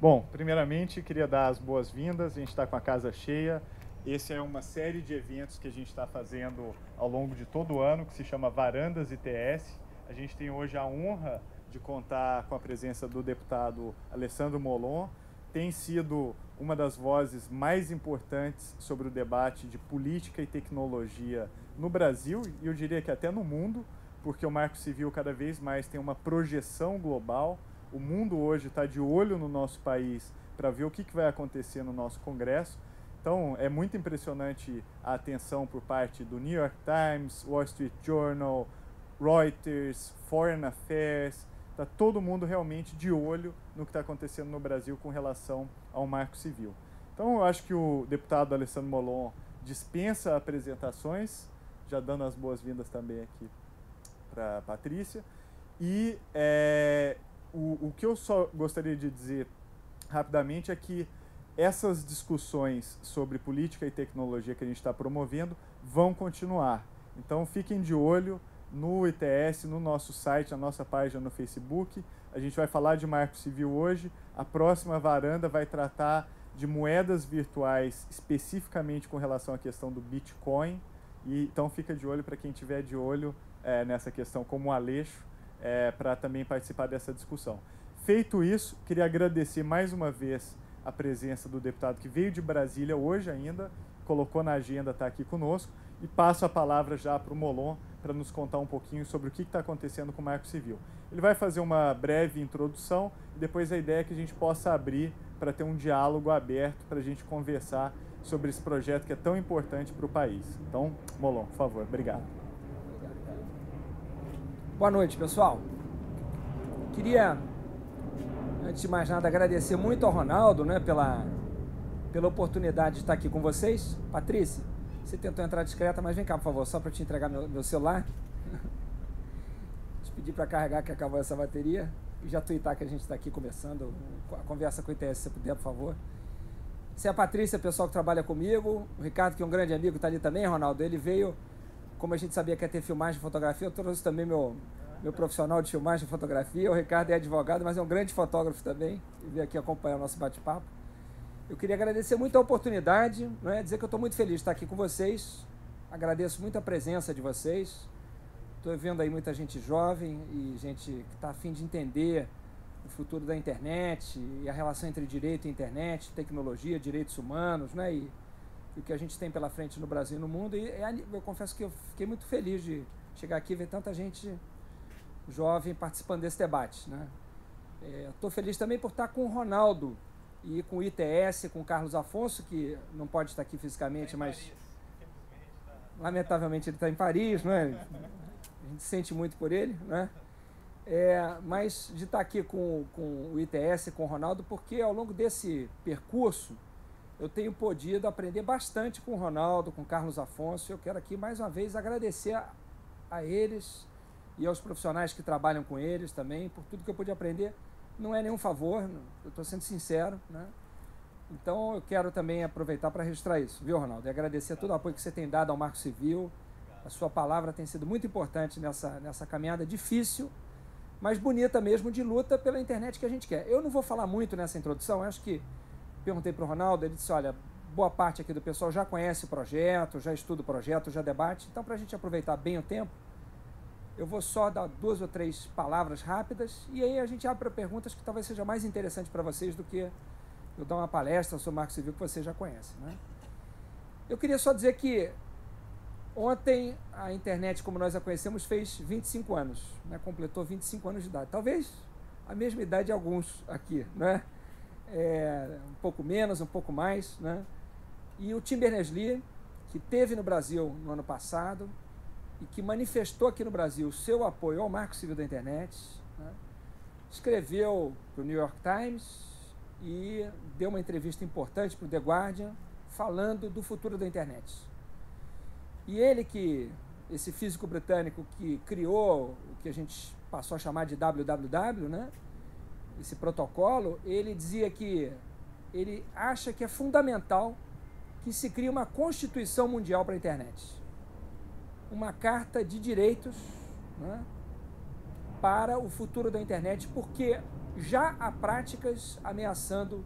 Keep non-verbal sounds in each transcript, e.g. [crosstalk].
Bom, primeiramente queria dar as boas-vindas. A gente está com a casa cheia. Esse é uma série de eventos que a gente está fazendo ao longo de todo o ano, que se chama Varandas ITS. A gente tem hoje a honra de contar com a presença do deputado Alessandro Molon. Tem sido uma das vozes mais importantes sobre o debate de política e tecnologia no Brasil e eu diria que até no mundo, porque o Marco Civil cada vez mais tem uma projeção global. O mundo hoje está de olho no nosso país para ver o que, que vai acontecer no nosso Congresso. Então, é muito impressionante a atenção por parte do New York Times, Wall Street Journal, Reuters, Foreign Affairs. Está todo mundo realmente de olho no que está acontecendo no Brasil com relação ao marco civil. Então, eu acho que o deputado Alessandro Molon dispensa apresentações, já dando as boas-vindas também aqui para a Patrícia. E é, o, o que eu só gostaria de dizer rapidamente é que essas discussões sobre política e tecnologia que a gente está promovendo vão continuar. Então fiquem de olho no ITS, no nosso site, na nossa página no Facebook. A gente vai falar de marco civil hoje. A próxima varanda vai tratar de moedas virtuais, especificamente com relação à questão do Bitcoin. E, então fica de olho para quem tiver de olho é, nessa questão como Aleixo, é, para também participar dessa discussão. Feito isso, queria agradecer mais uma vez a presença do deputado que veio de Brasília hoje ainda, colocou na agenda, está aqui conosco, e passo a palavra já para o Molon para nos contar um pouquinho sobre o que está acontecendo com o Marco Civil. Ele vai fazer uma breve introdução e depois a ideia é que a gente possa abrir para ter um diálogo aberto, para a gente conversar sobre esse projeto que é tão importante para o país. Então, Molon, por favor, obrigado. Boa noite, pessoal. Queria Antes de mais nada, agradecer muito ao Ronaldo né, pela, pela oportunidade de estar aqui com vocês. Patrícia, você tentou entrar discreta, mas vem cá, por favor, só para te entregar meu, meu celular. [laughs] te pedir para carregar que acabou essa bateria. E já tuitar que a gente está aqui começando a conversa com o ITS, se puder, por favor. Você é a Patrícia, pessoal que trabalha comigo. O Ricardo, que é um grande amigo, está ali também, Ronaldo. Ele veio, como a gente sabia que ia ter filmagem de fotografia, eu trouxe também meu, meu profissional de filmagem e fotografia. O Ricardo é advogado, mas é um grande fotógrafo também. E veio aqui acompanhar o nosso bate-papo. Eu queria agradecer muito a oportunidade, não é? dizer que eu estou muito feliz de estar aqui com vocês. Agradeço muito a presença de vocês. Estou vendo aí muita gente jovem e gente que está afim de entender o futuro da internet e a relação entre direito e internet, tecnologia, direitos humanos, né? E, e o que a gente tem pela frente no Brasil e no mundo. E é, eu confesso que eu fiquei muito feliz de chegar aqui e ver tanta gente jovem participando desse debate. Né? Estou é, feliz também por estar com o Ronaldo e com o ITS, com o Carlos Afonso, que não pode estar aqui fisicamente, mas Paris. lamentavelmente ele está em Paris, não é? A gente sente muito por ele, né? É, mas de estar aqui com, com o ITS, com o Ronaldo, porque ao longo desse percurso eu tenho podido aprender bastante com o Ronaldo, com o Carlos Afonso. Eu quero aqui mais uma vez agradecer a, a eles e aos profissionais que trabalham com eles também, por tudo que eu pude aprender. Não é nenhum favor, eu estou sendo sincero, né? Então eu quero também aproveitar para registrar isso, viu, Ronaldo? E agradecer todo o apoio que você tem dado ao Marco Civil. A sua palavra tem sido muito importante nessa, nessa caminhada difícil, mas bonita mesmo, de luta pela internet que a gente quer. Eu não vou falar muito nessa introdução, acho que perguntei para o Ronaldo, ele disse: olha, boa parte aqui do pessoal já conhece o projeto, já estuda o projeto, já debate, então para a gente aproveitar bem o tempo, eu vou só dar duas ou três palavras rápidas e aí a gente abre para perguntas que talvez seja mais interessante para vocês do que eu dar uma palestra sobre Marco Civil que você já conhece. Né? Eu queria só dizer que ontem a internet, como nós a conhecemos, fez 25 anos, né? completou 25 anos de idade. Talvez a mesma idade de alguns aqui, né? É, um pouco menos, um pouco mais. Né? E o Tim Berners-Lee, que teve no Brasil no ano passado, e que manifestou aqui no Brasil o seu apoio ao marco civil da internet, né? escreveu para o New York Times e deu uma entrevista importante para o The Guardian falando do futuro da internet. E ele que, esse físico britânico que criou o que a gente passou a chamar de WWW, né? Esse protocolo, ele dizia que ele acha que é fundamental que se crie uma constituição mundial para a internet uma carta de direitos né, para o futuro da internet, porque já há práticas ameaçando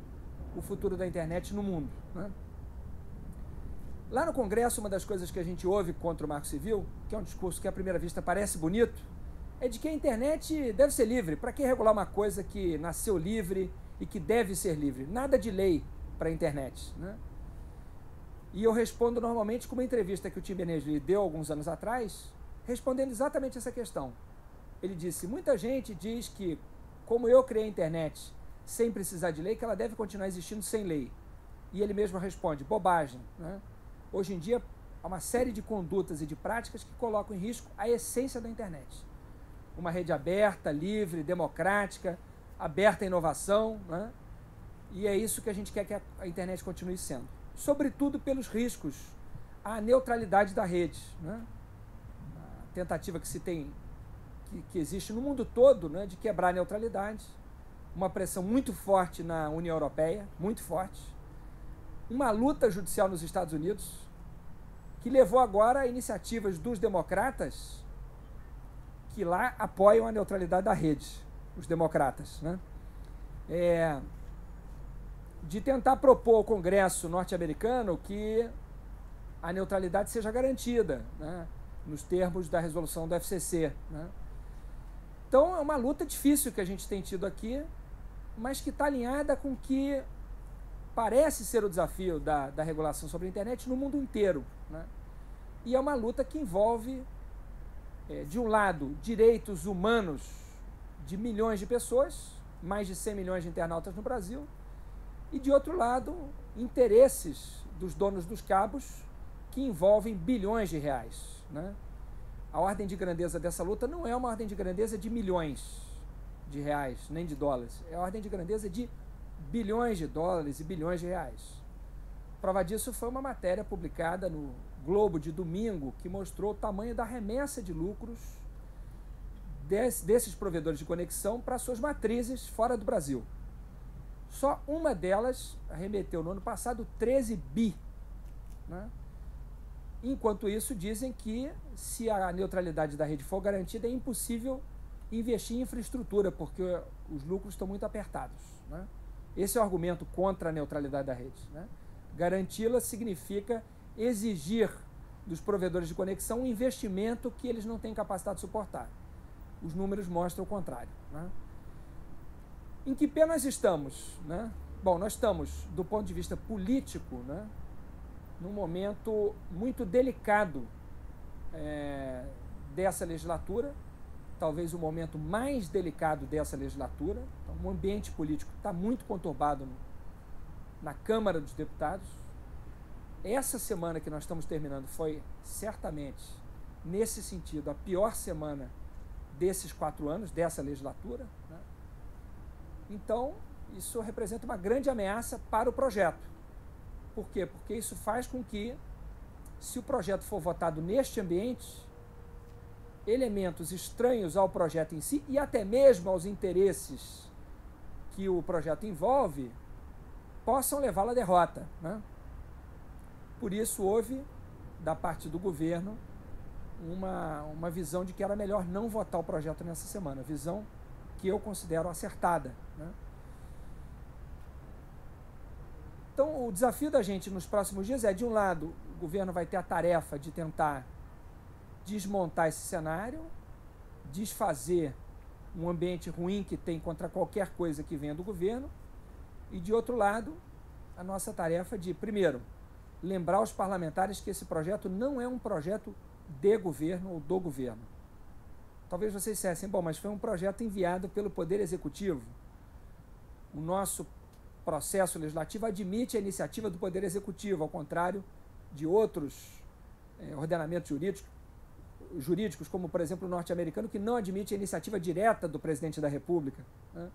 o futuro da internet no mundo. Né? Lá no Congresso, uma das coisas que a gente ouve contra o Marco Civil, que é um discurso que à primeira vista parece bonito, é de que a internet deve ser livre. Para que regular uma coisa que nasceu livre e que deve ser livre? Nada de lei para a internet. Né? E eu respondo normalmente com uma entrevista que o Tim Berners-Lee deu alguns anos atrás, respondendo exatamente essa questão. Ele disse: muita gente diz que, como eu criei a internet sem precisar de lei, que ela deve continuar existindo sem lei. E ele mesmo responde: bobagem. Né? Hoje em dia, há uma série de condutas e de práticas que colocam em risco a essência da internet. Uma rede aberta, livre, democrática, aberta à inovação, né? e é isso que a gente quer que a internet continue sendo. Sobretudo pelos riscos à neutralidade da rede. Né? A tentativa que se tem, que, que existe no mundo todo, né, de quebrar a neutralidade, uma pressão muito forte na União Europeia, muito forte, uma luta judicial nos Estados Unidos, que levou agora a iniciativas dos democratas que lá apoiam a neutralidade da rede, os democratas, né? É, de tentar propor ao Congresso norte-americano que a neutralidade seja garantida, né? nos termos da resolução do FCC. Né? Então é uma luta difícil que a gente tem tido aqui, mas que está alinhada com o que parece ser o desafio da, da regulação sobre a internet no mundo inteiro. Né? E é uma luta que envolve, é, de um lado, direitos humanos de milhões de pessoas, mais de 100 milhões de internautas no Brasil, e de outro lado, interesses dos donos dos cabos que envolvem bilhões de reais. Né? A ordem de grandeza dessa luta não é uma ordem de grandeza de milhões de reais, nem de dólares. É a ordem de grandeza de bilhões de dólares e bilhões de reais. Prova disso foi uma matéria publicada no Globo de domingo que mostrou o tamanho da remessa de lucros desse, desses provedores de conexão para suas matrizes fora do Brasil. Só uma delas remeteu no ano passado 13 bi. Né? Enquanto isso, dizem que se a neutralidade da rede for garantida, é impossível investir em infraestrutura, porque os lucros estão muito apertados. Né? Esse é o argumento contra a neutralidade da rede. Né? Garanti-la significa exigir dos provedores de conexão um investimento que eles não têm capacidade de suportar. Os números mostram o contrário. Né? Em que pé nós estamos? Né? Bom, nós estamos, do ponto de vista político, né, num momento muito delicado é, dessa legislatura, talvez o momento mais delicado dessa legislatura. Então, o ambiente político está muito conturbado na Câmara dos Deputados. Essa semana que nós estamos terminando foi certamente, nesse sentido, a pior semana desses quatro anos, dessa legislatura. Né? Então, isso representa uma grande ameaça para o projeto. Por quê? Porque isso faz com que, se o projeto for votado neste ambiente, elementos estranhos ao projeto em si e até mesmo aos interesses que o projeto envolve possam levá-lo à derrota. Né? Por isso, houve, da parte do governo, uma, uma visão de que era melhor não votar o projeto nessa semana. Visão que eu considero acertada. Né? Então, o desafio da gente nos próximos dias é, de um lado, o governo vai ter a tarefa de tentar desmontar esse cenário, desfazer um ambiente ruim que tem contra qualquer coisa que venha do governo, e de outro lado, a nossa tarefa de, primeiro, lembrar os parlamentares que esse projeto não é um projeto de governo ou do governo. Talvez vocês dissessem, bom, mas foi um projeto enviado pelo Poder Executivo. O nosso processo legislativo admite a iniciativa do Poder Executivo, ao contrário de outros é, ordenamentos jurídicos jurídicos, como por exemplo o norte-americano, que não admite a iniciativa direta do presidente da República. Né?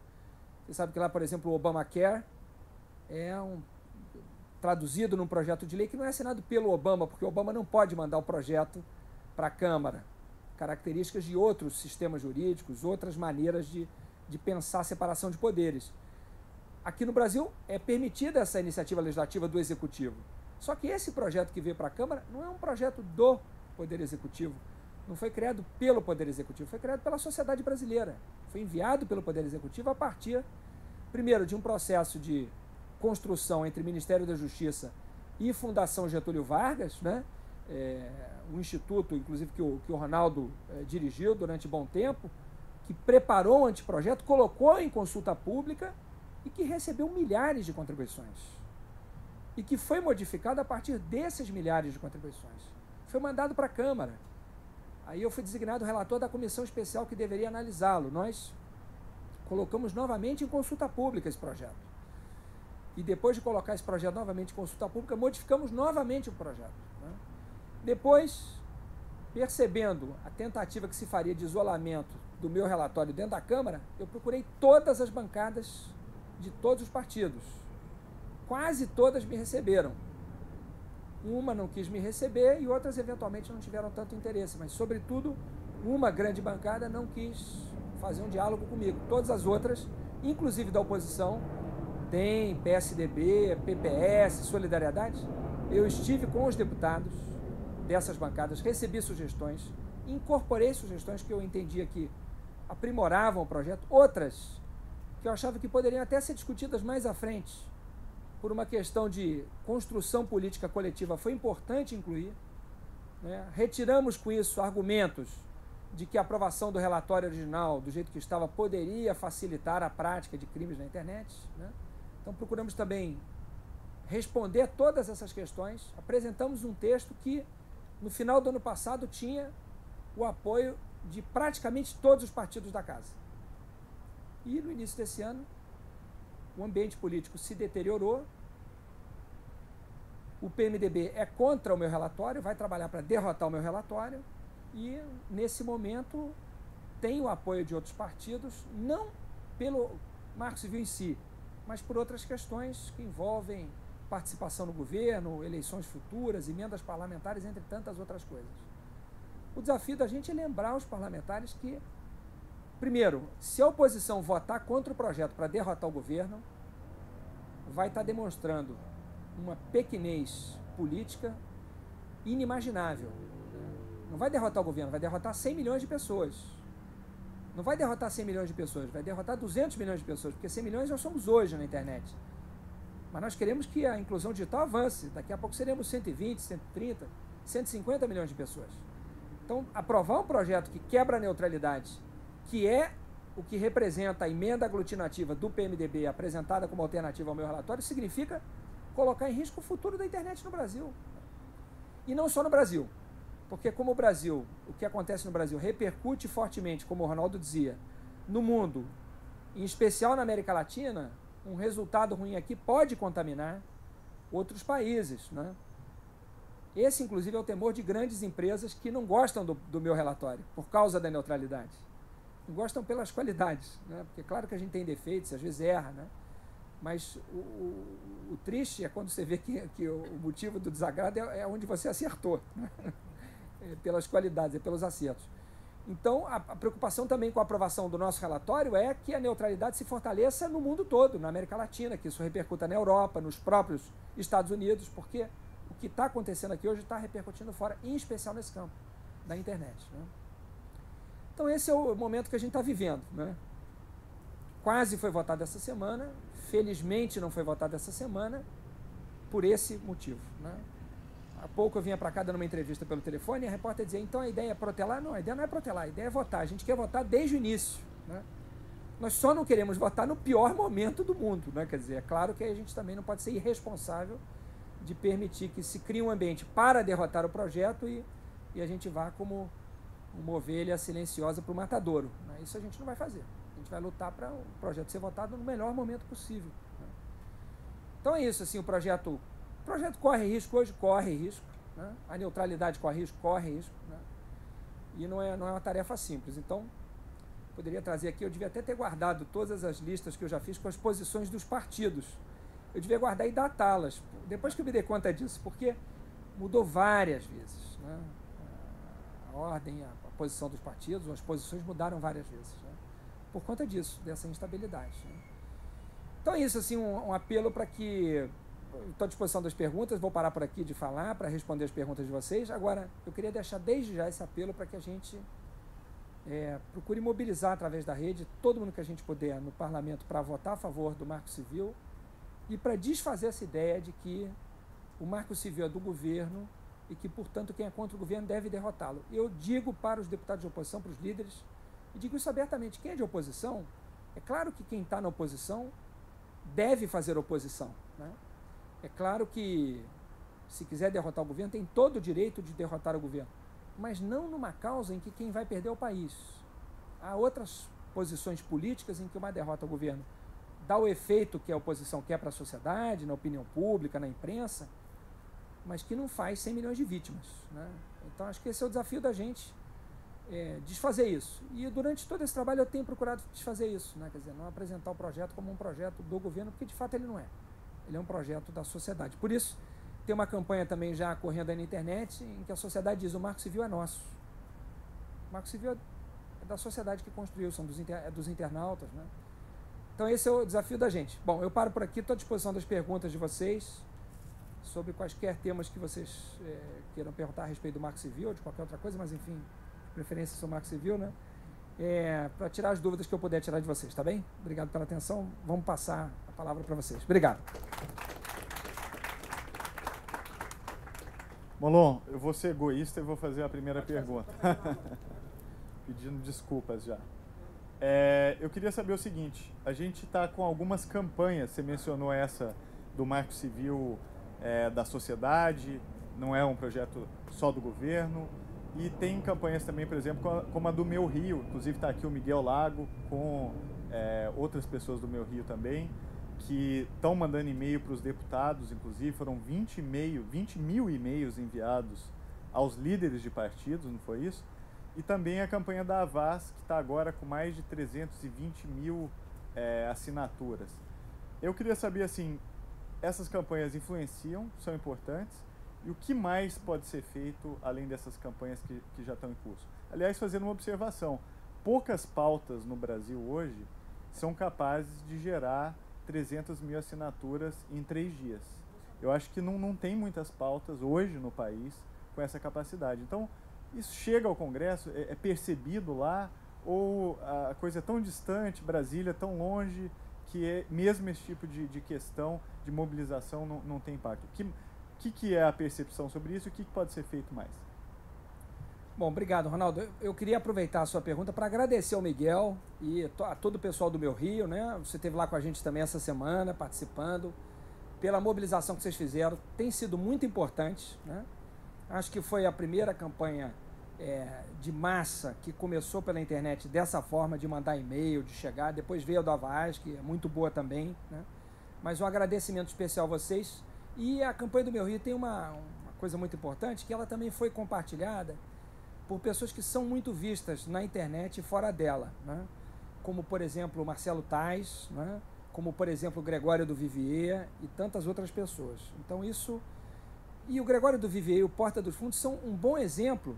Você sabe que lá, por exemplo, o Obamacare é um traduzido num projeto de lei que não é assinado pelo Obama, porque o Obama não pode mandar o projeto para a Câmara. Características de outros sistemas jurídicos, outras maneiras de, de pensar a separação de poderes. Aqui no Brasil é permitida essa iniciativa legislativa do Executivo. Só que esse projeto que veio para a Câmara não é um projeto do Poder Executivo, não foi criado pelo Poder Executivo, foi criado pela sociedade brasileira. Foi enviado pelo Poder Executivo a partir, primeiro, de um processo de construção entre Ministério da Justiça e Fundação Getúlio Vargas, né? É, um instituto, inclusive, que o, que o Ronaldo é, dirigiu durante bom tempo, que preparou o anteprojeto, colocou em consulta pública e que recebeu milhares de contribuições. E que foi modificado a partir desses milhares de contribuições. Foi mandado para a Câmara. Aí eu fui designado relator da comissão especial que deveria analisá-lo. Nós colocamos novamente em consulta pública esse projeto. E depois de colocar esse projeto novamente em consulta pública, modificamos novamente o projeto. Né? Depois, percebendo a tentativa que se faria de isolamento do meu relatório dentro da Câmara, eu procurei todas as bancadas de todos os partidos. Quase todas me receberam. Uma não quis me receber e outras eventualmente não tiveram tanto interesse, mas sobretudo uma grande bancada não quis fazer um diálogo comigo. Todas as outras, inclusive da oposição, tem PSDB, PPS, Solidariedade. Eu estive com os deputados dessas bancadas, recebi sugestões, incorporei sugestões que eu entendia que aprimoravam o projeto, outras que eu achava que poderiam até ser discutidas mais à frente, por uma questão de construção política coletiva, foi importante incluir. Né? Retiramos com isso argumentos de que a aprovação do relatório original, do jeito que estava, poderia facilitar a prática de crimes na internet. Né? Então procuramos também responder todas essas questões. Apresentamos um texto que, no final do ano passado, tinha o apoio de praticamente todos os partidos da casa. E no início desse ano, o ambiente político se deteriorou. O PMDB é contra o meu relatório, vai trabalhar para derrotar o meu relatório. E, nesse momento, tem o apoio de outros partidos, não pelo Marco Civil em si, mas por outras questões que envolvem participação no governo, eleições futuras, emendas parlamentares, entre tantas outras coisas. O desafio da gente é lembrar os parlamentares que, primeiro, se a oposição votar contra o projeto para derrotar o governo, vai estar demonstrando uma pequenez política inimaginável. Não vai derrotar o governo, vai derrotar 100 milhões de pessoas. Não vai derrotar 100 milhões de pessoas, vai derrotar 200 milhões de pessoas, porque 100 milhões nós somos hoje na internet. Mas nós queremos que a inclusão digital avance. Daqui a pouco seremos 120, 130, 150 milhões de pessoas. Então, aprovar um projeto que quebra a neutralidade, que é o que representa a emenda aglutinativa do PMDB apresentada como alternativa ao meu relatório, significa colocar em risco o futuro da internet no Brasil. E não só no Brasil. Porque como o Brasil, o que acontece no Brasil repercute fortemente, como o Ronaldo dizia, no mundo, em especial na América Latina, um resultado ruim aqui pode contaminar outros países, né? Esse, inclusive, é o temor de grandes empresas que não gostam do, do meu relatório, por causa da neutralidade. Não gostam pelas qualidades, né? porque claro que a gente tem defeitos, às vezes erra, né? mas o, o, o triste é quando você vê que, que o motivo do desagrado é, é onde você acertou, né? [laughs] é pelas qualidades, é pelos acertos. Então, a, a, preocupação também com a aprovação do nosso relatório é que a neutralidade se fortaleça no mundo todo, na América Latina, que isso repercuta na Europa, nos próprios Estados Unidos, porque que está acontecendo aqui hoje está repercutindo fora, em especial nesse campo da internet. Né? Então esse é o momento que a gente está vivendo. Né? Quase foi votado essa semana, felizmente não foi votado essa semana, por esse motivo. Né? Há pouco eu vinha para cá dando uma entrevista pelo telefone e a repórter dizia, então a ideia é protelar? Não, a ideia não é protelar, a ideia é votar. A gente quer votar desde o início. Né? Nós só não queremos votar no pior momento do mundo. Né? Quer dizer, é claro que a gente também não pode ser irresponsável de permitir que se crie um ambiente para derrotar o projeto e, e a gente vá como uma ovelha silenciosa para o matadouro. Né? Isso a gente não vai fazer. A gente vai lutar para o projeto ser votado no melhor momento possível. Né? Então é isso, assim, o projeto, o projeto corre risco, hoje corre risco. Né? A neutralidade corre risco, corre risco. Né? E não é, não é uma tarefa simples. Então, poderia trazer aqui, eu devia até ter guardado todas as listas que eu já fiz com as posições dos partidos eu devia guardar e datá-las. Depois que eu me dei conta disso, porque mudou várias vezes. Né? A ordem, a, posição dos partidos, as posições mudaram várias vezes. Né? Por conta disso, dessa instabilidade. Né? Então é isso, assim, um, um apelo para que estou à disposição das perguntas, vou parar por aqui de falar para responder as perguntas de vocês. Agora, eu queria deixar desde já esse apelo para que a gente é, procure mobilizar através da rede todo mundo que a gente puder no parlamento para votar a favor do Marco Civil e para desfazer essa ideia de que o Marco Civil é do governo e que, portanto, quem é contra o governo deve derrotá-lo. Eu digo para os deputados de oposição, para os líderes, e digo isso abertamente: quem é de oposição, é claro que quem está na oposição deve fazer oposição. Né? É claro que, se quiser derrotar o governo, tem todo o direito de derrotar o governo, mas não numa causa em que quem vai perder é o país. Há outras posições políticas em que uma derrota ao governo dá o efeito que a oposição quer para a sociedade, na opinião pública, na imprensa, mas que não faz 100 milhões de vítimas. Né? Então acho que esse é o desafio da gente, é, desfazer isso. E durante todo esse trabalho eu tenho procurado desfazer isso, né? quer dizer, não apresentar o projeto como um projeto do governo, porque de fato ele não é. Ele é um projeto da sociedade. Por isso, tem uma campanha também já correndo aí na internet em que a sociedade diz o Marco Civil é nosso. O Marco Civil é da sociedade que construiu, são dos, inter, é dos internautas. Né? Então esse é o desafio da gente. Bom, eu paro por aqui, estou à disposição das perguntas de vocês sobre quaisquer temas que vocês é, queiram perguntar a respeito do Marco Civil ou de qualquer outra coisa, mas enfim, preferência sobre o Marco Civil, né? É, para tirar as dúvidas que eu puder tirar de vocês, tá bem? Obrigado pela atenção. Vamos passar a palavra para vocês. Obrigado. Molon, eu vou ser egoísta e vou fazer a primeira pergunta. [laughs] Pedindo desculpas já. É, eu queria saber o seguinte: a gente está com algumas campanhas, você mencionou essa do Marco Civil é, da sociedade, não é um projeto só do governo. E tem campanhas também, por exemplo, como a do Meu Rio, inclusive está aqui o Miguel Lago, com é, outras pessoas do Meu Rio também, que estão mandando e-mail para os deputados, inclusive foram 20, e-mail, 20 mil e-mails enviados aos líderes de partidos, não foi isso? E também a campanha da Avaz, que está agora com mais de 320 mil é, assinaturas. Eu queria saber, assim, essas campanhas influenciam, são importantes, e o que mais pode ser feito além dessas campanhas que, que já estão em curso? Aliás, fazendo uma observação, poucas pautas no Brasil hoje são capazes de gerar 300 mil assinaturas em três dias. Eu acho que não, não tem muitas pautas hoje no país com essa capacidade. Então, isso chega ao Congresso, é, é percebido lá, ou a coisa é tão distante, Brasília tão longe, que é, mesmo esse tipo de, de questão de mobilização não, não tem impacto. Que, que, que é a percepção sobre isso e o que, que pode ser feito mais? Bom, obrigado, Ronaldo. Eu queria aproveitar a sua pergunta para agradecer ao Miguel e a todo o pessoal do Meu Rio, né? Você esteve lá com a gente também essa semana, participando, pela mobilização que vocês fizeram. Tem sido muito importante, né? Acho que foi a primeira campanha é, de massa que começou pela internet dessa forma, de mandar e-mail, de chegar. Depois veio a do Avaz, que é muito boa também, né? Mas um agradecimento especial a vocês. E a campanha do Meu Rio tem uma, uma coisa muito importante, que ela também foi compartilhada por pessoas que são muito vistas na internet e fora dela, né? como por exemplo Marcelo Tais, né? como por exemplo Gregório do Vivier e tantas outras pessoas. Então isso e o Gregório do Vivier e o Porta dos Fundos são um bom exemplo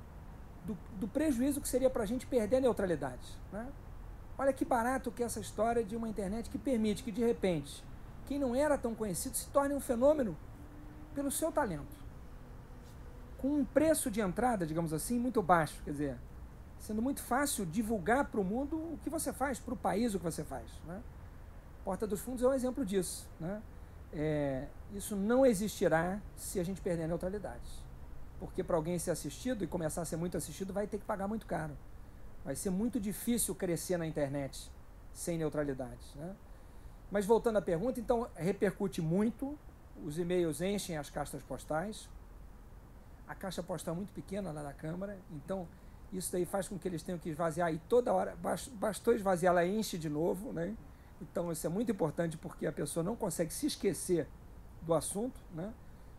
do, do prejuízo que seria para a gente perder a neutralidade. Né? Olha que barato que é essa história de uma internet que permite que de repente quem não era tão conhecido se torne um fenômeno pelo seu talento com um preço de entrada, digamos assim, muito baixo. Quer dizer, sendo muito fácil divulgar para o mundo o que você faz, para o país o que você faz. Né? Porta dos Fundos é um exemplo disso. Né? É, isso não existirá se a gente perder a neutralidade. Porque para alguém ser assistido e começar a ser muito assistido, vai ter que pagar muito caro. Vai ser muito difícil crescer na internet sem neutralidade. Né? Mas voltando à pergunta, então repercute muito, os e-mails enchem as caixas postais, a caixa postal é muito pequena lá da Câmara, então isso daí faz com que eles tenham que esvaziar e toda hora, bastou esvaziar, ela enche de novo, né? Então isso é muito importante porque a pessoa não consegue se esquecer do assunto, né?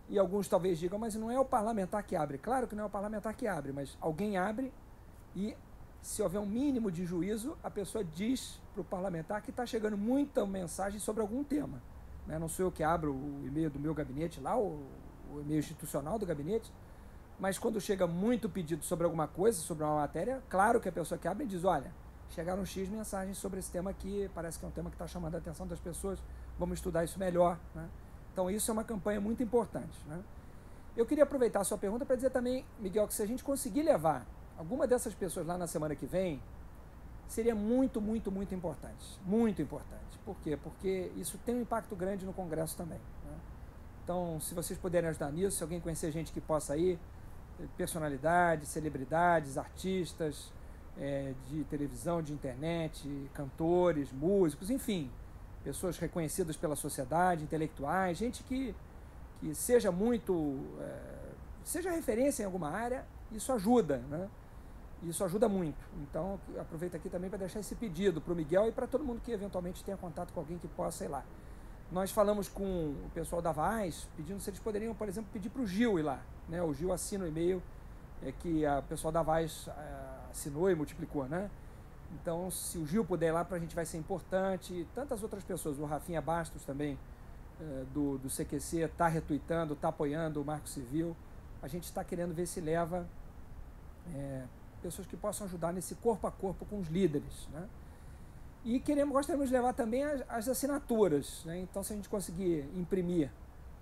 E alguns talvez digam, mas não é o parlamentar que abre. Claro que não é o parlamentar que abre, mas alguém abre e se houver um mínimo de juízo, a pessoa diz para o parlamentar que está chegando muita mensagem sobre algum tema. Né? Não sou eu que abro o e-mail do meu gabinete lá, o, o e-mail institucional do gabinete, mas quando chega muito pedido sobre alguma coisa, sobre uma matéria, claro que a pessoa que abre diz, olha, chegaram X mensagens sobre esse tema aqui, parece que é um tema que está chamando a atenção das pessoas, vamos estudar isso melhor. Né? Então isso é uma campanha muito importante. Né? Eu queria aproveitar a sua pergunta para dizer também, Miguel, que se a gente conseguir levar alguma dessas pessoas lá na semana que vem, seria muito, muito, muito importante. Muito importante. Por quê? Porque isso tem um impacto grande no Congresso também. Né? Então, se vocês puderem ajudar nisso, se alguém conhecer gente que possa ir, personalidades, celebridades, artistas é, de televisão, de internet, cantores, músicos, enfim, pessoas reconhecidas pela sociedade, intelectuais, gente que, que seja muito, é, seja referência em alguma área, isso ajuda, né? Isso ajuda muito. Então, aproveito aqui também para deixar esse pedido para o Miguel e para todo mundo que eventualmente tenha contato com alguém que possa, sei lá. Nós falamos com o pessoal da Vaz, pedindo se eles poderiam, por exemplo, pedir para o Gil ir lá. Né? O Gil assina o e-mail é, que o pessoal da Vaz é, assinou e multiplicou, né? Então, se o Gil puder ir lá, para a gente vai ser importante. E tantas outras pessoas, o Rafinha Bastos também, é, do, do CQC, está retuitando, está apoiando o Marco Civil. A gente está querendo ver se leva é, pessoas que possam ajudar nesse corpo a corpo com os líderes. Né? E queremos, gostaríamos de levar também as, as assinaturas. Né? Então, se a gente conseguir imprimir,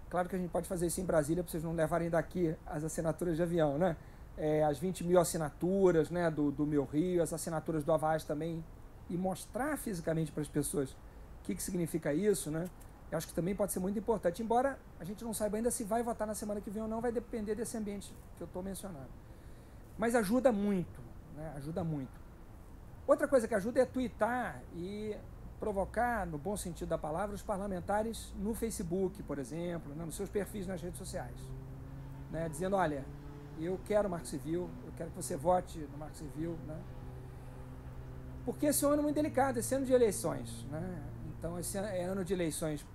claro que a gente pode fazer isso em Brasília, para vocês não levarem daqui as assinaturas de avião, né? É, as 20 mil assinaturas né, do, do Meu Rio, as assinaturas do Avaz também, e mostrar fisicamente para as pessoas o que, que significa isso, né? Eu acho que também pode ser muito importante, embora a gente não saiba ainda se vai votar na semana que vem ou não, vai depender desse ambiente que eu estou mencionando. Mas ajuda muito, né? ajuda muito. Outra coisa que ajuda é twittar e provocar, no bom sentido da palavra, os parlamentares no Facebook, por exemplo, né? nos seus perfis nas redes sociais. Né? Dizendo, olha, eu quero o Marco Civil, eu quero que você vote no Marco Civil. Né? Porque esse é ano muito delicado, esse ano de eleições. Né? Então, esse é ano de eleições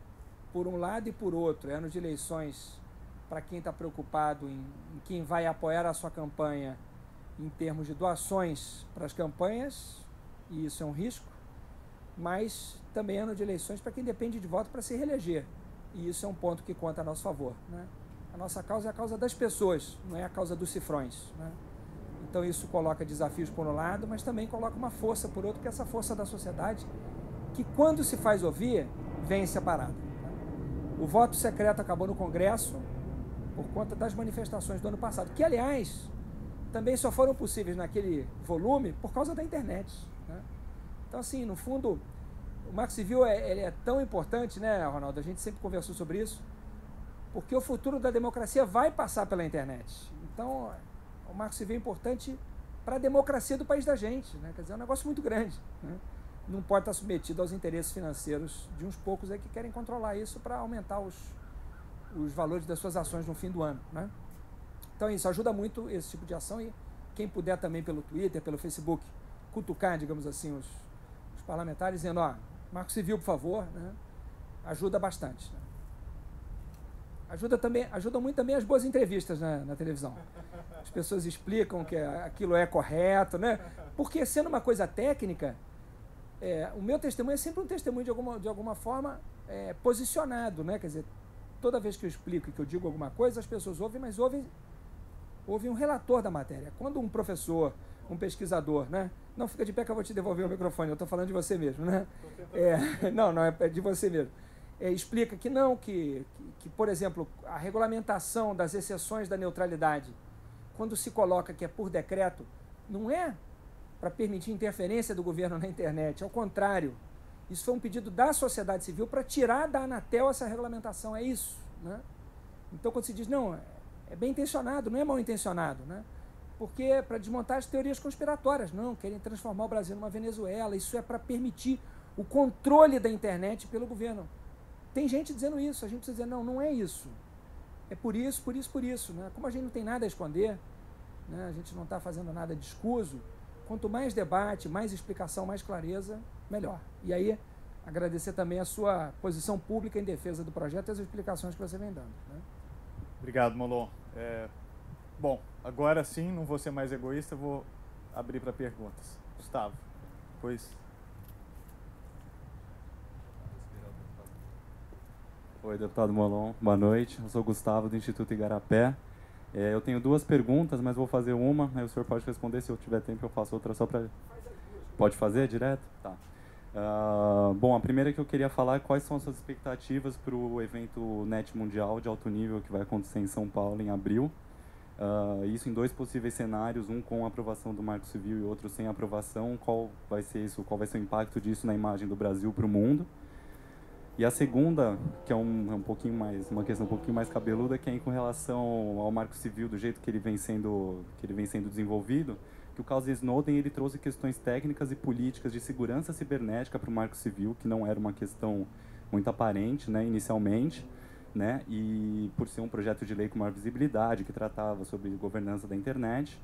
por um lado e por outro. É ano de eleições para quem está preocupado em, em quem vai apoiar a sua campanha em termos de doações para as campanhas, e isso é um risco, mas também ano de eleições para quem depende de voto para se reeleger, e isso é um ponto que conta a nosso favor. Né? A nossa causa é a causa das pessoas, não é a causa dos cifrões. Né? Então isso coloca desafios por um lado, mas também coloca uma força por outro, que é essa força da sociedade, que quando se faz ouvir, vem separada. Né? O voto secreto acabou no Congresso por conta das manifestações do ano passado, que aliás também só foram possíveis naquele volume por causa da internet. Né? Então, assim, no fundo, o Marco Civil é, é tão importante, né, Ronaldo? A gente sempre conversou sobre isso, porque o futuro da democracia vai passar pela internet. Então, o Marco Civil é importante para a democracia do país da gente, né? Quer dizer, é um negócio muito grande. Né? Não pode estar submetido aos interesses financeiros de uns poucos aí que querem controlar isso para aumentar os, os valores das suas ações no fim do ano, né? Então isso ajuda muito esse tipo de ação e quem puder também pelo Twitter, pelo Facebook, cutucar, digamos assim, os, os parlamentares dizendo, ó, Marco Civil, por favor, né? ajuda bastante. Né? Ajuda também, ajuda muito também as boas entrevistas na, na televisão. As pessoas explicam que aquilo é correto, né? Porque sendo uma coisa técnica, é, o meu testemunho é sempre um testemunho de alguma, de alguma forma é, posicionado, né? Quer dizer, toda vez que eu explico e que eu digo alguma coisa, as pessoas ouvem, mas ouvem houve um relator da matéria. Quando um professor, um pesquisador, né? Não fica de pé que eu vou te devolver o microfone, eu estou falando de você mesmo, né? É, [laughs] não, não, é de você mesmo. É, explica que não, que, que, que, por exemplo, a regulamentação das exceções da neutralidade, quando se coloca que é por decreto, não é para permitir interferência do governo na internet, ao contrário, isso foi um pedido da sociedade civil para tirar da Anatel essa regulamentação, é isso. Né? Então, quando se diz, não, é bem intencionado, não é mal intencionado, né? Porque é para desmontar as teorias conspiratórias, não, querem transformar o Brasil numa Venezuela, isso é para permitir o controle da internet pelo governo. Tem gente dizendo isso, a gente precisa dizer, não, não é isso. É por isso, por isso, por isso. Né? Como a gente não tem nada a esconder, né? a gente não está fazendo nada de escuso, quanto mais debate, mais explicação, mais clareza, melhor. E aí, agradecer também a sua posição pública em defesa do projeto e as explicações que você vem dando. Né? Obrigado, Molon. É, bom, agora sim, não vou ser mais egoísta, vou abrir para perguntas. Gustavo, depois. Oi, deputado Molon, boa noite. Eu sou Gustavo do Instituto Igarapé. É, eu tenho duas perguntas, mas vou fazer uma, aí o senhor pode responder. Se eu tiver tempo, eu faço outra só para. Pode fazer direto? Tá. Uh, bom, a primeira que eu queria falar é quais são as suas expectativas para o evento NET Mundial de alto nível que vai acontecer em São Paulo em abril. Uh, isso em dois possíveis cenários, um com aprovação do Marco Civil e outro sem aprovação. Qual vai ser isso? Qual vai ser o impacto disso na imagem do Brasil para o mundo? E a segunda, que é um, um pouquinho mais uma questão um pouquinho mais cabeluda, que é com relação ao Marco Civil do jeito que ele vem sendo que ele vem sendo desenvolvido que o caso Snowden ele trouxe questões técnicas e políticas de segurança cibernética para o Marco Civil, que não era uma questão muito aparente, né, inicialmente, né, e por ser um projeto de lei com maior visibilidade, que tratava sobre governança da internet.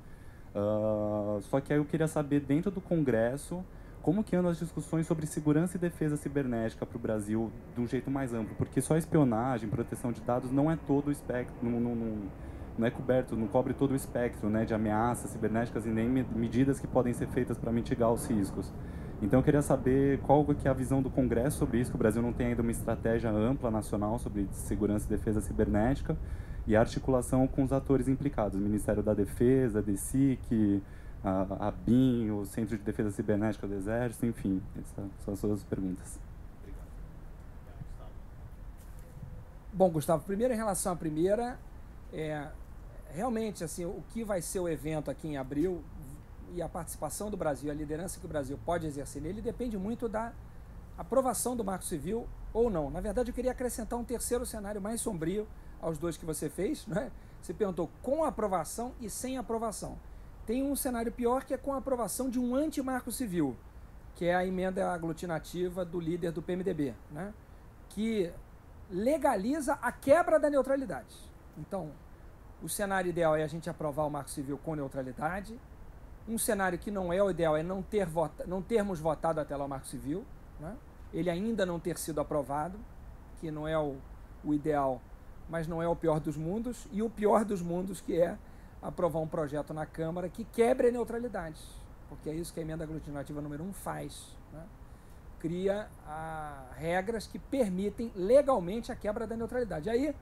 Uh, só que aí eu queria saber, dentro do Congresso, como que andam as discussões sobre segurança e defesa cibernética para o Brasil de um jeito mais amplo? Porque só espionagem, proteção de dados não é todo o espectro, não, não, não não é coberto, não cobre todo o espectro né, de ameaças cibernéticas e nem medidas que podem ser feitas para mitigar os riscos. Então eu queria saber qual que é a visão do Congresso sobre isso, que o Brasil não tem ainda uma estratégia ampla nacional sobre segurança e defesa cibernética e a articulação com os atores implicados, o Ministério da Defesa, a DECIC, a, a BIM, o Centro de Defesa Cibernética do Exército, enfim, essas são as suas perguntas. Bom, Gustavo, primeiro em relação à primeira, é, realmente, assim, o que vai ser o evento aqui em abril e a participação do Brasil, a liderança que o Brasil pode exercer nele, depende muito da aprovação do Marco Civil ou não. Na verdade, eu queria acrescentar um terceiro cenário mais sombrio aos dois que você fez. [laughs] Né? Você perguntou com aprovação e sem aprovação. Tem um cenário pior que é com a aprovação de um anti-marco civil, que é a emenda aglutinativa do líder do PMDB, né? que legaliza a quebra da neutralidade. Então, o cenário ideal é a gente aprovar o Marco Civil com neutralidade. Um cenário que não é o ideal é não, ter vota, não termos votado até lá o Marco Civil, né? ele ainda não ter sido aprovado, que não é o, o ideal, mas não é o pior dos mundos, e o pior dos mundos que é aprovar um projeto na Câmara que quebre a neutralidade, porque é isso que a emenda aglutinativa número 1 um faz. Né? Cria a, regras que permitem legalmente a quebra da neutralidade. Aí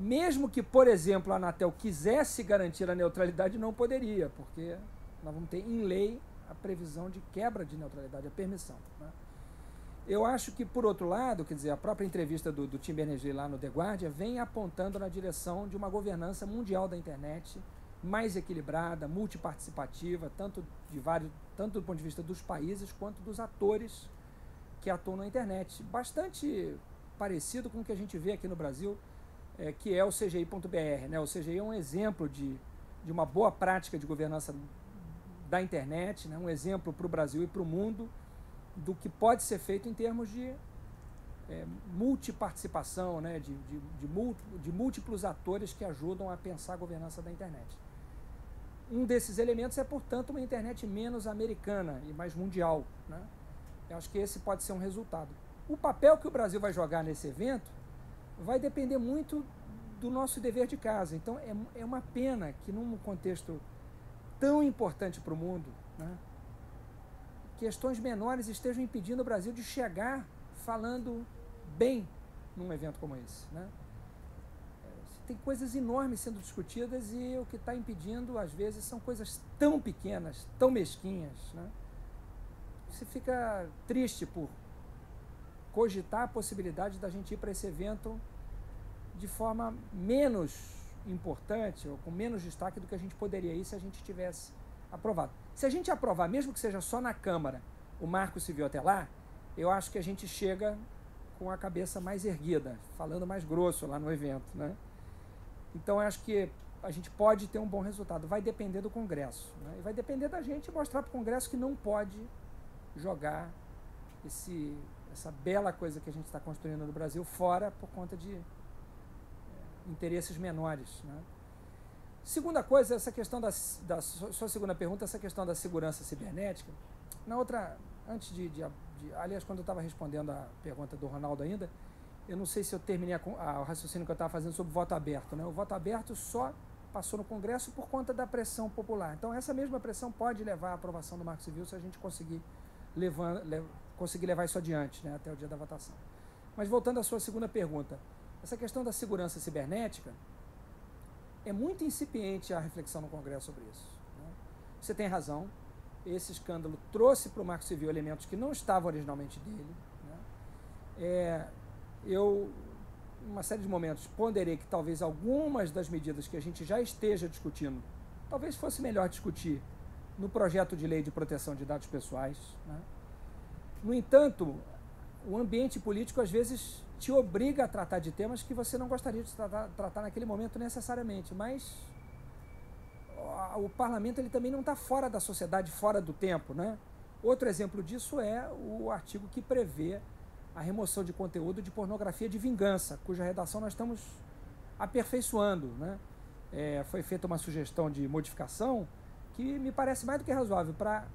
mesmo que, por exemplo, a Anatel quisesse garantir a neutralidade, não poderia, porque nós vamos ter em lei a previsão de quebra de neutralidade, a permissão. Né? Eu acho que, por outro lado, quer dizer, a própria entrevista do, do Tim Berners-Lee lá no The Guardian vem apontando na direção de uma governança mundial da internet mais equilibrada, multiparticipativa, tanto, de vários, tanto do ponto de vista dos países quanto dos atores que atuam na internet. Bastante parecido com o que a gente vê aqui no Brasil é, que é o CGI.br. Né? O CGI é um exemplo de, de uma boa prática de governança da internet, né? um exemplo para o Brasil e para o mundo do que pode ser feito em termos de é, multiparticipação, né? de, de, de, de múltiplos atores que ajudam a pensar a governança da internet. Um desses elementos é, portanto, uma internet menos americana e mais mundial. Né? Eu acho que esse pode ser um resultado. O papel que o Brasil vai jogar nesse evento vai depender muito do nosso dever de casa. Então é, é uma pena que num contexto tão importante para o mundo, né, questões menores estejam impedindo o Brasil de chegar falando bem num evento como esse. Né? Tem coisas enormes sendo discutidas e o que está impedindo, às vezes, são coisas tão pequenas, tão mesquinhas. Né? Você fica triste por cogitar a possibilidade da gente ir para esse evento de forma menos importante ou com menos destaque do que a gente poderia ir se a gente tivesse aprovado. Se a gente aprovar, mesmo que seja só na Câmara, o marco civil até lá, eu acho que a gente chega com a cabeça mais erguida, falando mais grosso lá no evento. Né? Então, eu acho que a gente pode ter um bom resultado. Vai depender do Congresso. Né? E vai depender da gente mostrar para o Congresso que não pode jogar esse, essa bela coisa que a gente está construindo no Brasil fora por conta de interesses menores. Né? Segunda coisa, essa questão da, da sua segunda pergunta, essa questão da segurança cibernética. Na outra, antes de, de, de aliás, quando eu estava respondendo a pergunta do Ronaldo ainda, eu não sei se eu terminei a, a, o raciocínio que eu estava fazendo sobre o voto aberto. Né? O voto aberto só passou no Congresso por conta da pressão popular. Então, essa mesma pressão pode levar à aprovação do Marco Civil se a gente conseguir, levar, le, conseguir levar isso adiante né, até o dia da votação. Mas voltando à sua segunda pergunta, essa questão da segurança cibernética é muito incipiente a reflexão no Congresso sobre isso. Né? Você tem razão. esse escândalo trouxe para o Marco Civil elementos que não estavam originalmente dele. Né? É, eu, em uma série de momentos, ponderei que talvez algumas das medidas que a gente já esteja discutindo, talvez fosse melhor discutir no projeto de lei de proteção de dados pessoais. Né? No entanto, o ambiente político às vezes te obriga a tratar de temas que você não gostaria de tratar, tratar naquele momento necessariamente, mas o parlamento ele também não está fora da sociedade, fora do tempo. Né? Outro exemplo disso é o artigo que prevê a remoção de conteúdo de pornografia de vingança, cuja redação nós estamos aperfeiçoando. Né? É, foi feita uma sugestão de modificação que me parece mais do que razoável para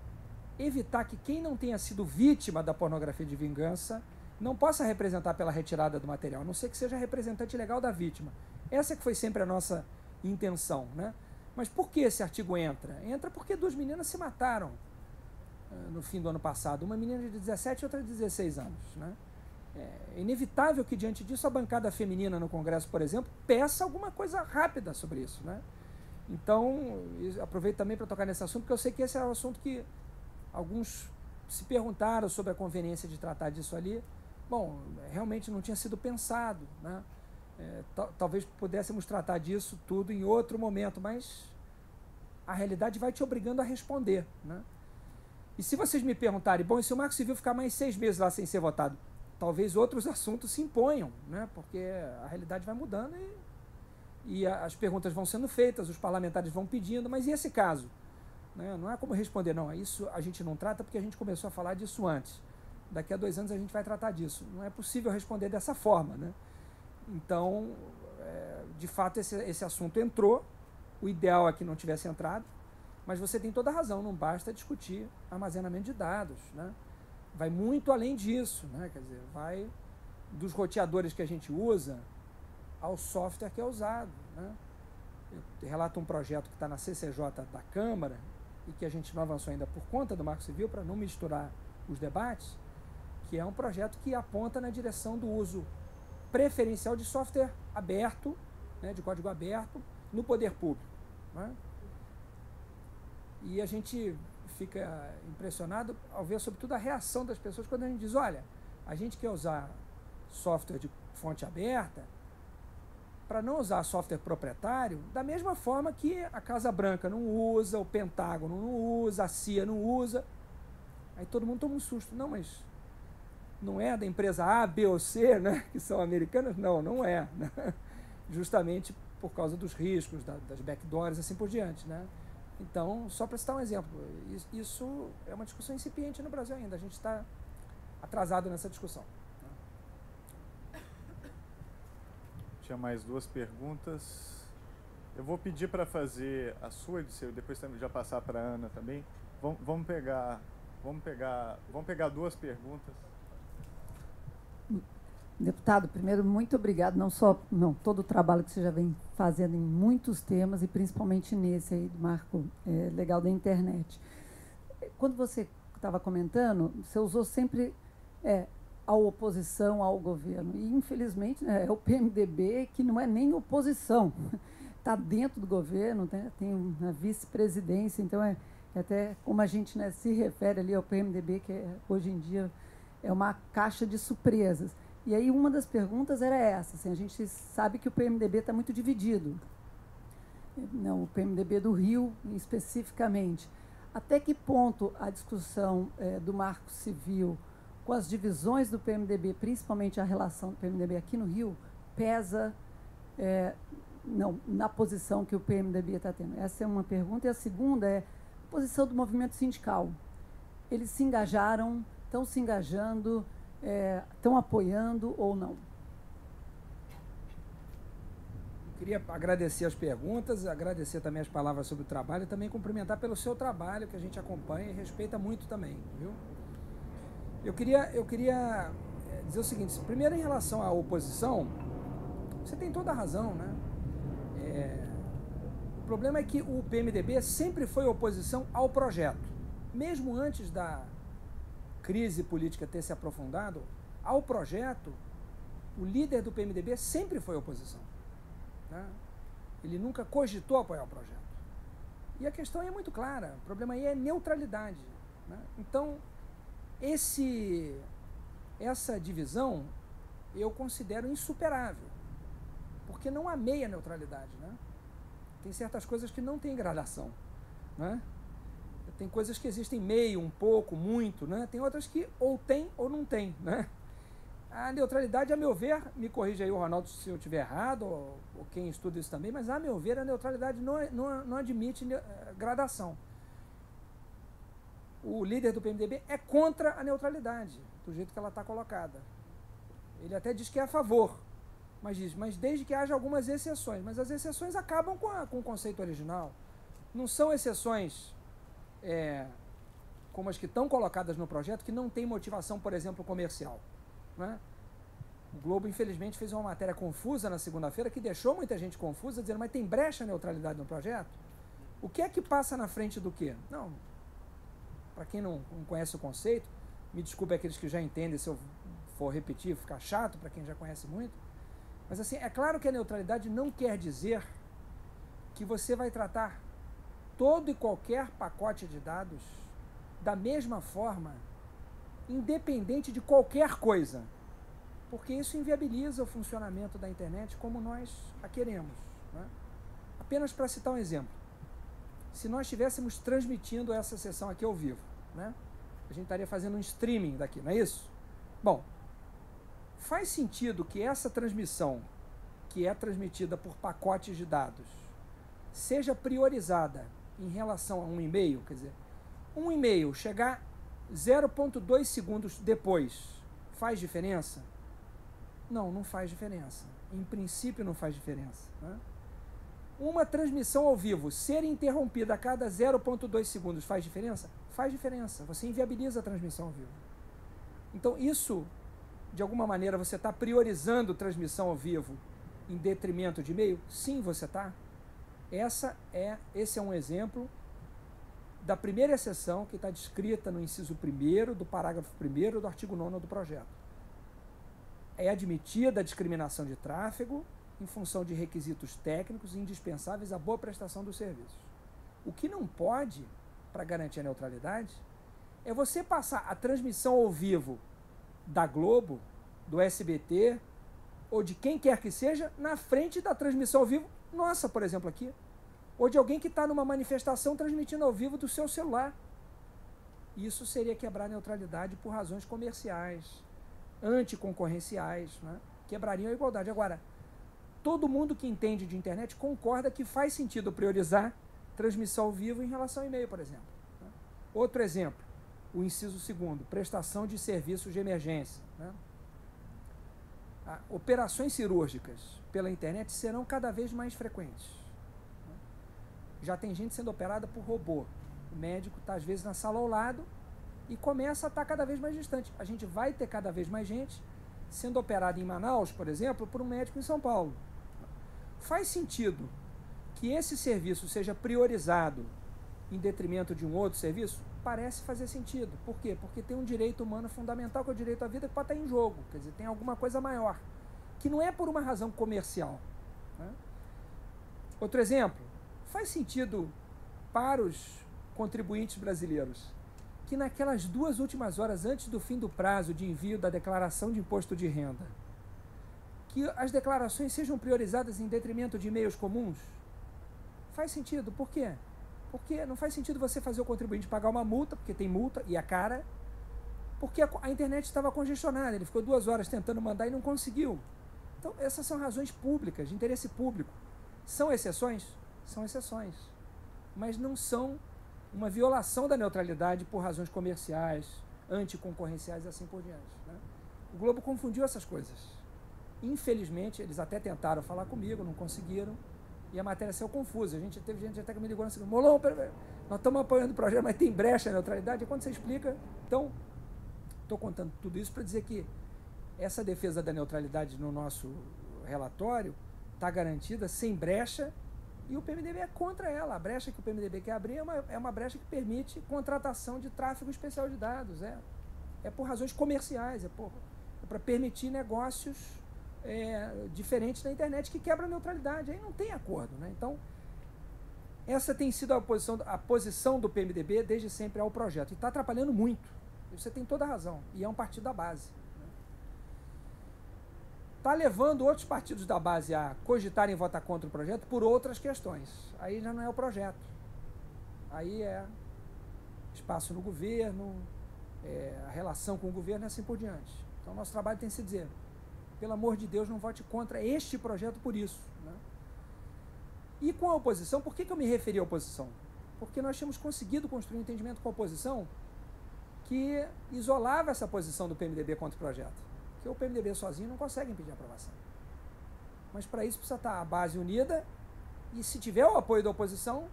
evitar que quem não tenha sido vítima da pornografia de vingança não possa representar pela retirada do material, a não ser que seja representante legal da vítima. Essa que foi sempre a nossa intenção. Né? Mas por que esse artigo entra? Entra porque duas meninas se mataram uh, no fim do ano passado. Uma menina de 17 e outra de 16 anos. Né? É inevitável que, diante disso, a bancada feminina no Congresso, por exemplo, peça alguma coisa rápida sobre isso. Né? Então, aproveito também para tocar nesse assunto, porque eu sei que esse é um assunto que alguns se perguntaram sobre a conveniência de tratar disso ali. Bom, realmente não tinha sido pensado. Né? É, talvez pudéssemos tratar disso tudo em outro momento, mas a realidade vai te obrigando a responder. Né? E se vocês me perguntarem, bom, e se o Marco Civil ficar mais seis meses lá sem ser votado? Talvez outros [laughs] assuntos se imponham, né? porque a realidade vai mudando e, e as perguntas vão sendo feitas, os parlamentares vão pedindo, mas e esse caso? Né? Não é como responder, não, isso a gente não trata porque a gente começou a falar disso antes. Daqui a dois anos a gente vai tratar disso. Não é possível responder dessa forma. Né? Então, é, de fato, esse, esse assunto entrou. O ideal é que não tivesse entrado, mas você tem toda a razão, não basta discutir armazenamento de dados. Né? Vai muito além disso, né? quer dizer, vai dos roteadores que a gente usa ao software que é usado. Né? Eu relato um projeto que está na CCJ da Câmara e que a gente não avançou ainda por conta do Marco Civil, para não misturar os debates, que é um projeto que aponta na direção do uso preferencial de software aberto, né, de código aberto, no poder público. Né? E a gente fica impressionado ao ver, sobretudo, a reação das pessoas quando a gente diz: olha, a gente quer usar software de fonte aberta para não usar software proprietário, da mesma forma que a Casa Branca não usa, o Pentágono não usa, a CIA não usa. Aí todo mundo toma um susto. Não, mas não é da empresa A, B ou C, né, que são americanas? Não, não é. Né? [laughs] Justamente por causa dos riscos, da, das backdoors assim por diante. Né? Então, só para citar um exemplo, isso é uma discussão incipiente no Brasil ainda, a gente está atrasado nessa discussão. Né? Tinha mais duas perguntas. Eu vou pedir para fazer a sua e depois já passar para a Ana também. Vamos pegar, vamos pegar, vamos pegar duas perguntas. Deputado, primeiro, muito obrigado, não só não, todo o trabalho que você já vem fazendo em muitos temas e principalmente nesse aí do marco é, legal da internet. Quando você estava comentando, você usou sempre é, a oposição ao governo. E, infelizmente, né, é o PMDB que não é nem oposição. Está [laughs] dentro do governo, né, tem uma vice-presidência, então é, é, até como a gente né, se refere ali ao PMDB, que é, hoje em dia é uma caixa de surpresas. E aí uma das perguntas era essa, assim, a gente sabe que o PMDB está muito dividido. Não, o PMDB do Rio especificamente. Até que ponto a discussão é, do marco civil com as divisões do PMDB, principalmente a relação do PMDB aqui no Rio, pesa é, não, na posição que o PMDB está tendo? Essa é uma pergunta. E a segunda é a posição do movimento sindical. Eles se engajaram estão se engajando, é, estão apoiando ou não? Queria agradecer as perguntas, agradecer também as palavras sobre o trabalho e também cumprimentar pelo seu trabalho que a gente acompanha e respeita muito também, viu? Eu queria, eu queria é, dizer o seguinte, primeiro em relação à oposição, você tem toda a razão, né? É, o problema é que o PMDB sempre foi oposição ao projeto, mesmo antes da, crise política ter se aprofundado, ao projeto, o líder do PMDB sempre foi oposição. Né? Ele nunca cogitou apoiar o projeto. E a questão é muito clara. O problema aí é neutralidade. Né? Então, esse, essa divisão eu considero insuperável. Porque não há meia neutralidade. Né? Tem certas coisas que não têm gradação. Né? Tem coisas que existem meio, um pouco, muito. Né? Tem outras que ou tem ou não tem. Né? A neutralidade, a meu ver, me corrija aí o Ronaldo se eu estiver errado, ou, ou, quem estuda isso também, mas a meu ver a neutralidade não, não, não admite eh, gradação. O líder do PMDB é contra a neutralidade, do jeito que ela está colocada. Ele até diz que é a favor, mas diz, mas desde que haja algumas exceções. Mas as exceções acabam com, a, com o conceito original. Não são exceções é, como as que estão colocadas no projeto, que não tem motivação, por exemplo, comercial. Né? O Globo, infelizmente, fez uma matéria confusa na segunda-feira que deixou muita gente confusa, dizendo, mas tem brecha neutralidade no projeto? O que é que passa na frente do quê? Não, para quem não, conhece o conceito, me desculpe aqueles que já entendem se eu for repetir, ficar chato para quem já conhece muito, mas assim, é claro que a neutralidade não quer dizer que você vai tratar todo e qualquer pacote de dados da mesma forma independente de qualquer coisa, porque isso inviabiliza o funcionamento da internet como nós a queremos. Né? Apenas para citar um exemplo, se nós estivéssemos transmitindo essa sessão aqui ao vivo, né? a gente estaria fazendo um streaming daqui, não é isso? Bom, faz sentido que essa transmissão, que é transmitida por pacotes de dados, seja priorizada em relação a um e-mail, quer dizer, um e-mail chegar 0,2 segundos depois faz diferença? Não, não faz diferença. Em princípio, não faz diferença. Né? Uma transmissão ao vivo ser interrompida a cada 0,2 segundos faz diferença? Faz diferença. Você inviabiliza a transmissão ao vivo. Então, isso, de alguma maneira, você está priorizando transmissão ao vivo em detrimento de e-mail? Sim, você está. Essa é, esse é um exemplo da primeira exceção que está descrita no inciso 1 do parágrafo 1 do artigo 9 do projeto. É admitida a discriminação de tráfego em função de requisitos técnicos indispensáveis à boa prestação dos serviços. O que não pode, para garantir a neutralidade, é você passar a transmissão ao vivo da Globo, do SBT ou de quem quer que seja na frente da transmissão ao vivo nossa, por exemplo, aqui ou de alguém que está numa manifestação transmitindo ao vivo do seu celular. Isso seria quebrar a neutralidade por razões comerciais, anticoncorrenciais, né? quebrariam a igualdade. Agora, todo mundo que entende de internet concorda que faz sentido priorizar transmissão ao vivo em relação ao e-mail, por exemplo. Né? Outro exemplo, o inciso segundo, prestação de serviços de emergência. Né? operações cirúrgicas pela internet serão cada vez mais frequentes já tem gente sendo operada por robô. O médico está, às vezes, na sala ao lado e começa a estar tá cada vez mais distante. A gente vai ter cada vez mais gente sendo operada em Manaus, por exemplo, por um médico em São Paulo. Faz sentido que esse serviço seja priorizado em detrimento de um outro serviço? Parece fazer sentido. Por quê? Porque tem um direito humano fundamental, que é o direito à vida, que pode estar em jogo. Quer dizer, tem alguma coisa maior. Que não é por uma razão comercial. Né? Outro exemplo, faz sentido para os contribuintes brasileiros que naquelas duas últimas horas antes do fim do prazo de envio da declaração de imposto de renda, que as declarações sejam priorizadas em detrimento de e-mails comuns? Faz sentido. Por quê? Porque não faz sentido você fazer o contribuinte pagar uma multa, porque tem multa e a cara, porque a, a internet estava congestionada, ele ficou duas horas tentando mandar e não conseguiu. Então, essas são razões públicas, de interesse público. São exceções? são exceções, mas não são uma violação da neutralidade por razões comerciais, anticoncorrenciais e assim por diante. Né? O Globo confundiu essas coisas. Infelizmente, eles até tentaram falar comigo, não conseguiram, e a matéria saiu confusa. A gente teve gente até que me ligou na segunda, Molon, nós estamos apoiando o projeto, mas tem brecha na neutralidade, e quando você explica, então, estou contando tudo isso para dizer que essa defesa da neutralidade no nosso relatório está garantida sem brecha e o PMDB é contra ela. A brecha que o PMDB quer abrir é uma, é uma brecha que permite contratação de tráfego especial de dados. É, é por razões comerciais, é, é para permitir negócios é, diferentes na internet que quebram a neutralidade. Aí não tem acordo. Né? Então, essa tem sido a posição, a posição do PMDB desde sempre ao projeto. E está atrapalhando muito. Você tem toda a razão. E é um partido da base. Está né? levando outros partidos da base a cogitarem votar contra o projeto por outras questões. Aí já não é o projeto. Aí é espaço no governo, é, a relação com o governo e assim por diante. Então, nosso trabalho tem que se dizer: pelo amor de Deus, não vote contra este projeto por isso. Né? E com a oposição, por que, que eu me referi à oposição? Porque nós tínhamos conseguido construir um entendimento com a oposição que isolava essa posição do PMDB contra o projeto. Porque o PMDB sozinho não consegue impedir a aprovação. Mas para isso precisa estar a base unida e se tiver o apoio da oposição,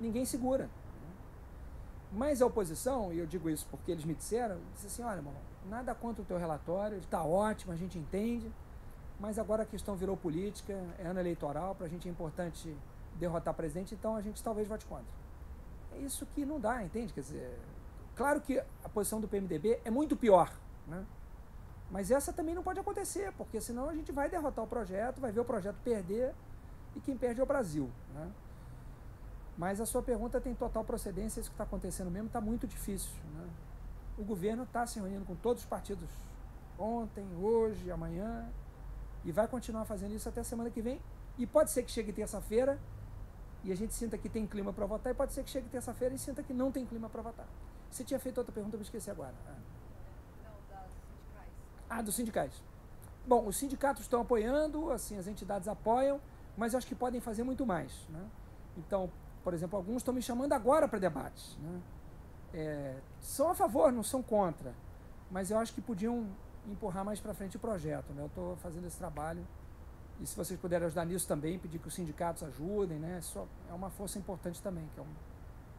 ninguém segura. Mas a oposição, e eu digo isso porque eles me disseram, disse assim, olha, irmão, nada contra o teu relatório, ele está ótimo, a gente entende, mas agora a questão virou política, é ano eleitoral, para a gente é importante derrotar presidente, então a gente talvez vote contra. É isso que não dá, entende? Quer dizer, claro que a posição do PMDB é muito pior, né? Mas essa também não pode acontecer, porque senão a gente vai derrotar o projeto, vai ver o projeto perder e quem perde é o Brasil, né? Mas a sua pergunta tem total procedência, isso que está acontecendo mesmo está muito difícil. Né? O governo está se reunindo com todos os partidos ontem, hoje, amanhã, e vai continuar fazendo isso até a semana que vem. E pode ser que chegue terça-feira e a gente sinta que tem clima para votar, e pode ser que chegue terça-feira e sinta que não tem clima para votar. Você tinha feito outra pergunta, eu me esqueci agora. Ah. Não, das sindicais. Ah, dos sindicais. Bom, os sindicatos estão apoiando, assim, as entidades apoiam, mas acho que podem fazer muito mais. Né? Então, por exemplo, alguns estão me chamando agora para debates. Né? É, são a favor, não são contra, mas eu acho que podiam empurrar mais para frente o projeto. Né? Eu estou fazendo esse trabalho e se vocês puderem ajudar nisso também, pedir que os sindicatos ajudem, né? É uma força importante também, que é um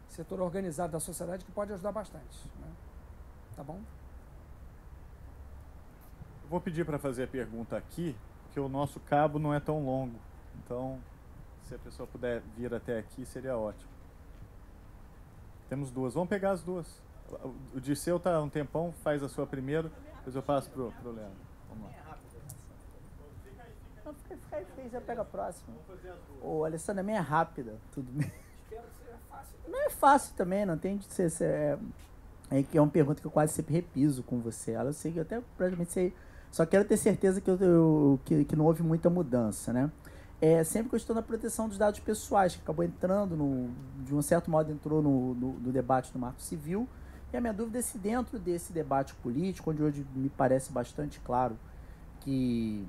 setor organizado da sociedade que pode ajudar bastante. Né? Tá bom? Vou pedir para fazer a pergunta aqui, porque o nosso cabo não é tão longo. Então, se a pessoa puder vir até aqui, seria ótimo. Temos duas. Vamos pegar as duas. O Dirceu está um tempão, faz a sua primeiro, depois eu passo para o Leandro. Vamos lá. Não, fica, fica aí, fica aí, já pega a próxima. Ô, Alessandra, a minha é rápida, tudo bem. Não é fácil também, não tem de ser. ser é, é, é uma pergunta que eu quase sempre repiso com você. Ela eu sei que eu até praticamente sei. Só quero ter certeza que, eu que, que não houve muita mudança, né? É sempre questão da proteção dos dados pessoais, que acabou entrando, no, de um certo modo, entrou no, no, no, debate do Marco Civil. E a minha dúvida é se dentro desse debate político, onde hoje me parece bastante claro que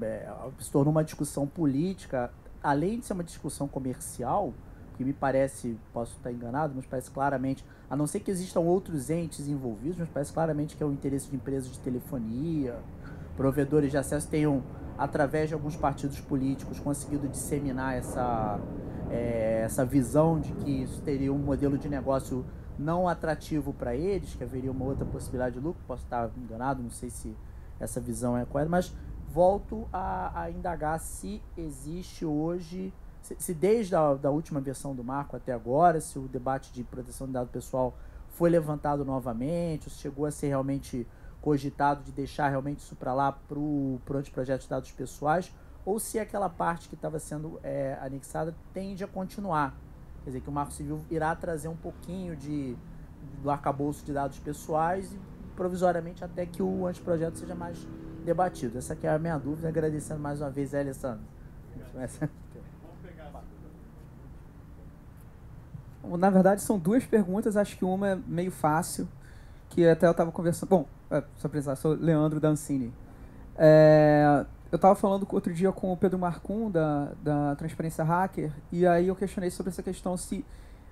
é, se tornou uma discussão política, além de ser uma discussão comercial, que me parece, posso estar enganado, mas parece claramente, a não ser que existam outros entes envolvidos, mas parece claramente que é o interesse de empresas de telefonia, provedores de acesso tenham através de alguns partidos políticos, conseguido disseminar essa, é, essa visão de que isso teria um modelo de negócio não atrativo para eles, que haveria uma outra possibilidade de lucro. Posso estar enganado, não sei se essa visão é correta, mas volto a, a indagar se existe hoje, se, se desde a da última versão do marco até agora, se o debate de proteção de dado pessoal foi levantado novamente, se chegou a ser realmente cogitado de deixar realmente isso para lá para o anteprojeto de dados pessoais, ou se aquela parte que estava sendo é, anexada tende a continuar. Quer dizer, que o Marco Civil irá trazer um pouquinho de, do arcabouço de dados pessoais e provisoriamente até que o anteprojeto seja mais debatido. Essa aqui é a minha dúvida, agradecendo mais uma vez a Alessandro. [laughs] Na verdade, são duas perguntas, acho que uma é meio fácil, que até eu estava conversando. Bom, só apresentar, sou Leandro Dancini. É, eu estava falando outro dia com o Pedro Marcum, da, da Transparência Hacker, e aí eu questionei sobre essa questão se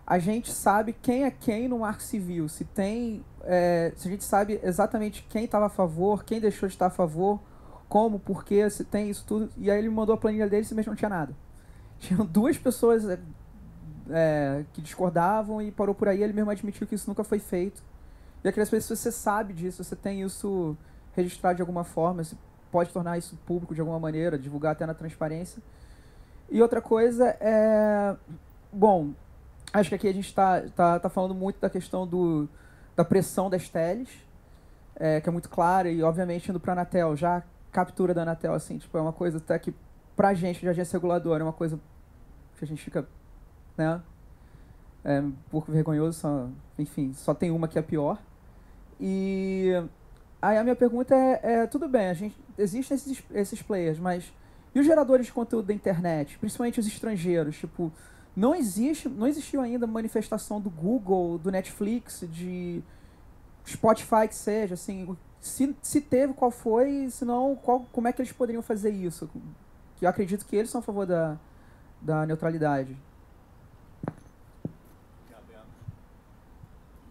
a gente sabe quem é quem no marco civil, se tem, é, se a gente sabe exatamente quem estava a favor, quem deixou de estar a favor, como, porquê, se tem isso tudo. E aí ele me mandou a planilha dele e mesmo não tinha nada. [laughs] Tinham duas pessoas é, é, que discordavam e parou por aí. Ele mesmo admitiu que isso nunca foi feito. E eu queria saber se você sabe disso, você tem isso registrado de alguma forma, se pode tornar isso público de alguma maneira, divulgar até na transparência. E outra coisa é. Bom, acho que aqui a gente está tá, tá falando muito da questão do, da pressão das teles, é, que é muito clara, e obviamente indo para a Anatel, já a captura da Anatel, assim, tipo, é uma coisa até que, para a gente de agência reguladora, é uma coisa que a gente fica né? É um pouco vergonhoso, só, enfim, só tem uma que é pior. E aí a minha pergunta é, é tudo bem, a gente existem esses, esses players, mas e os geradores de conteúdo da internet, principalmente os estrangeiros, tipo, não existe, não existiu ainda manifestação do Google, do Netflix, de Spotify que seja, assim, se, se teve, qual foi, se não, qual, como é que eles poderiam fazer isso? Que eu acredito que eles são a favor da, da neutralidade.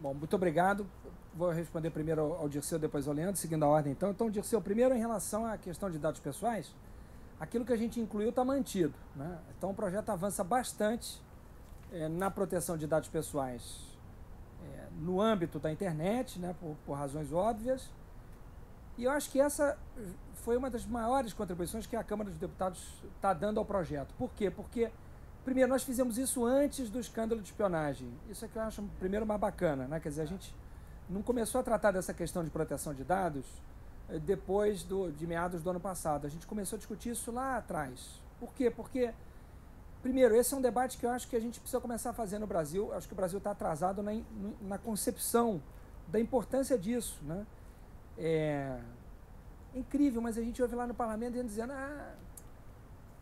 Bom, muito obrigado. Vou responder primeiro ao, Dirceu, depois ao Leandro, seguindo a ordem então. Então, Dirceu, primeiro em relação à questão de dados pessoais, aquilo que a gente incluiu está mantido. Né? Então, o projeto avança bastante é, na proteção de dados pessoais é, no âmbito da internet, né, por, por razões óbvias. E eu acho que essa foi uma das maiores contribuições que a Câmara dos Deputados está dando ao projeto. Por quê? Porque Primeiro, nós fizemos isso antes do escândalo de espionagem. Isso é que eu acho, primeiro, mais bacana, né? Quer dizer, a gente não começou a tratar dessa questão de proteção de dados eh, depois do, de meados do ano passado. A gente começou a discutir isso lá atrás. Por quê? Porque, primeiro, esse é um debate que eu acho que a gente precisa começar a fazer no Brasil. Acho que o Brasil está atrasado na, na concepção da importância disso, né? É incrível, mas a gente ouve lá no parlamento dizendo, ah,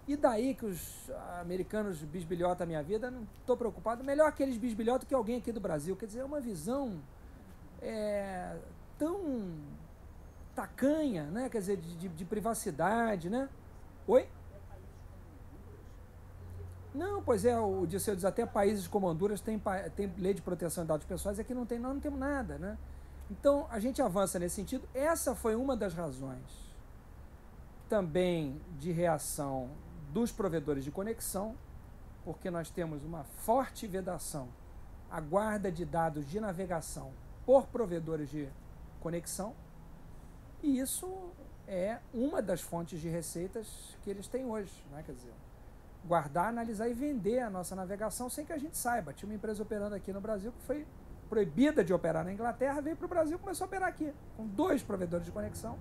e daí que os americanos bisbilhotam a minha vida, não estou preocupado. Melhor aqueles bisbilhotam que alguém aqui do Brasil. Quer dizer, é uma visão é, tão tacanha, né? Quer dizer, de, de, de privacidade, né? Oi? Não, pois é, o Disseu diz até países como Honduras tem, tem lei de proteção de dados pessoais, aqui não tem, nós não temos nada, né? Então a gente avança nesse sentido. Essa foi uma das razões também de reação dos provedores de conexão, porque nós temos uma forte vedação à guarda de dados de navegação por provedores de conexão, e isso é uma das fontes de receitas que eles têm hoje, né? quer dizer, guardar, analisar e vender a nossa navegação sem que a gente saiba. Tinha uma empresa operando aqui no Brasil que foi proibida de operar na Inglaterra, veio para o Brasil e começou a operar aqui, com dois provedores de conexão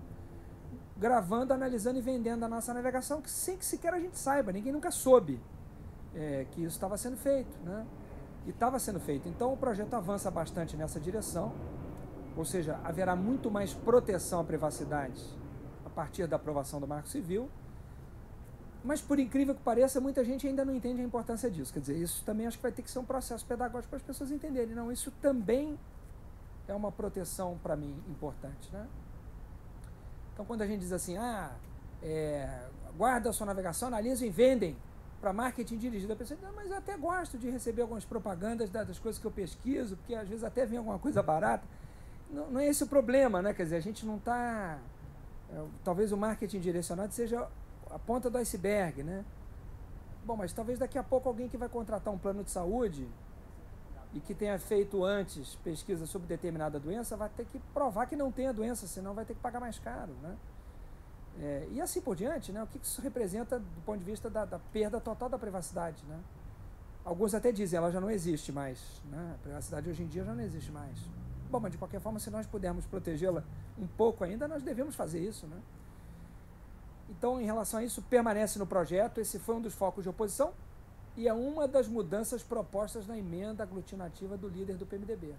gravando, analisando e vendendo a nossa navegação, que sem que sequer a gente saiba, ninguém nunca soube é, que isso estava sendo feito. Né? E estava sendo feito. Então o projeto avança bastante nessa direção, ou seja, haverá muito mais proteção à privacidade a partir da aprovação do Marco Civil. Mas, por incrível que pareça, muita gente ainda não entende a importância disso. Quer dizer, isso também acho que vai ter que ser um processo pedagógico para as pessoas entenderem. Não, isso também é uma proteção para mim importante. Né? Então, quando a gente diz assim, ah, é, guarda a sua navegação, analisam e vendem para marketing dirigido, a pessoa diz, mas eu até gosto de receber algumas propagandas das coisas que eu pesquiso, porque às vezes até vem alguma coisa barata. Não, não é esse o problema, né? Quer dizer, a gente não está. É, talvez o marketing direcionado seja a ponta do iceberg, né? Bom, mas talvez daqui a pouco alguém que vai contratar um plano de saúde e que tenha feito antes pesquisa sobre determinada doença vai ter que provar que não tem a doença, senão vai ter que pagar mais caro. Né? É, e assim por diante, né? o que isso representa do ponto de vista da, da, perda total da privacidade. Né? Alguns até dizem ela já não existe mais. Né? A privacidade hoje em dia já não existe mais. Bom, mas de qualquer forma, se nós pudermos protegê-la um pouco ainda, nós devemos fazer isso. Né? Então, em relação a isso, permanece no projeto. Esse foi um dos focos de oposição e é uma das mudanças propostas na emenda aglutinativa do líder do PMDB.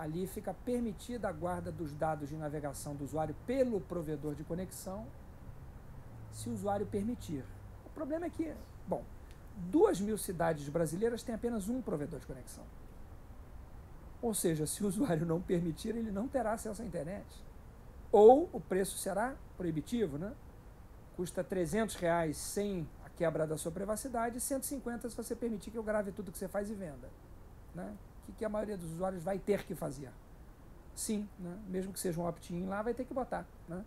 Ali fica permitida a guarda dos dados de navegação do usuário pelo provedor de conexão, se o usuário permitir. O problema é que, bom, duas mil cidades brasileiras têm apenas um provedor de conexão. Ou seja, se o usuário não permitir, ele não terá acesso à internet. Ou o preço será proibitivo, né? Custa 300 reais sem quebra da sua privacidade, e 150 se você permitir que eu grave tudo que você faz e venda. Né? Que a maioria dos usuários vai ter que fazer? Sim, né? mesmo que seja um opt-in lá, vai ter que botar. Né?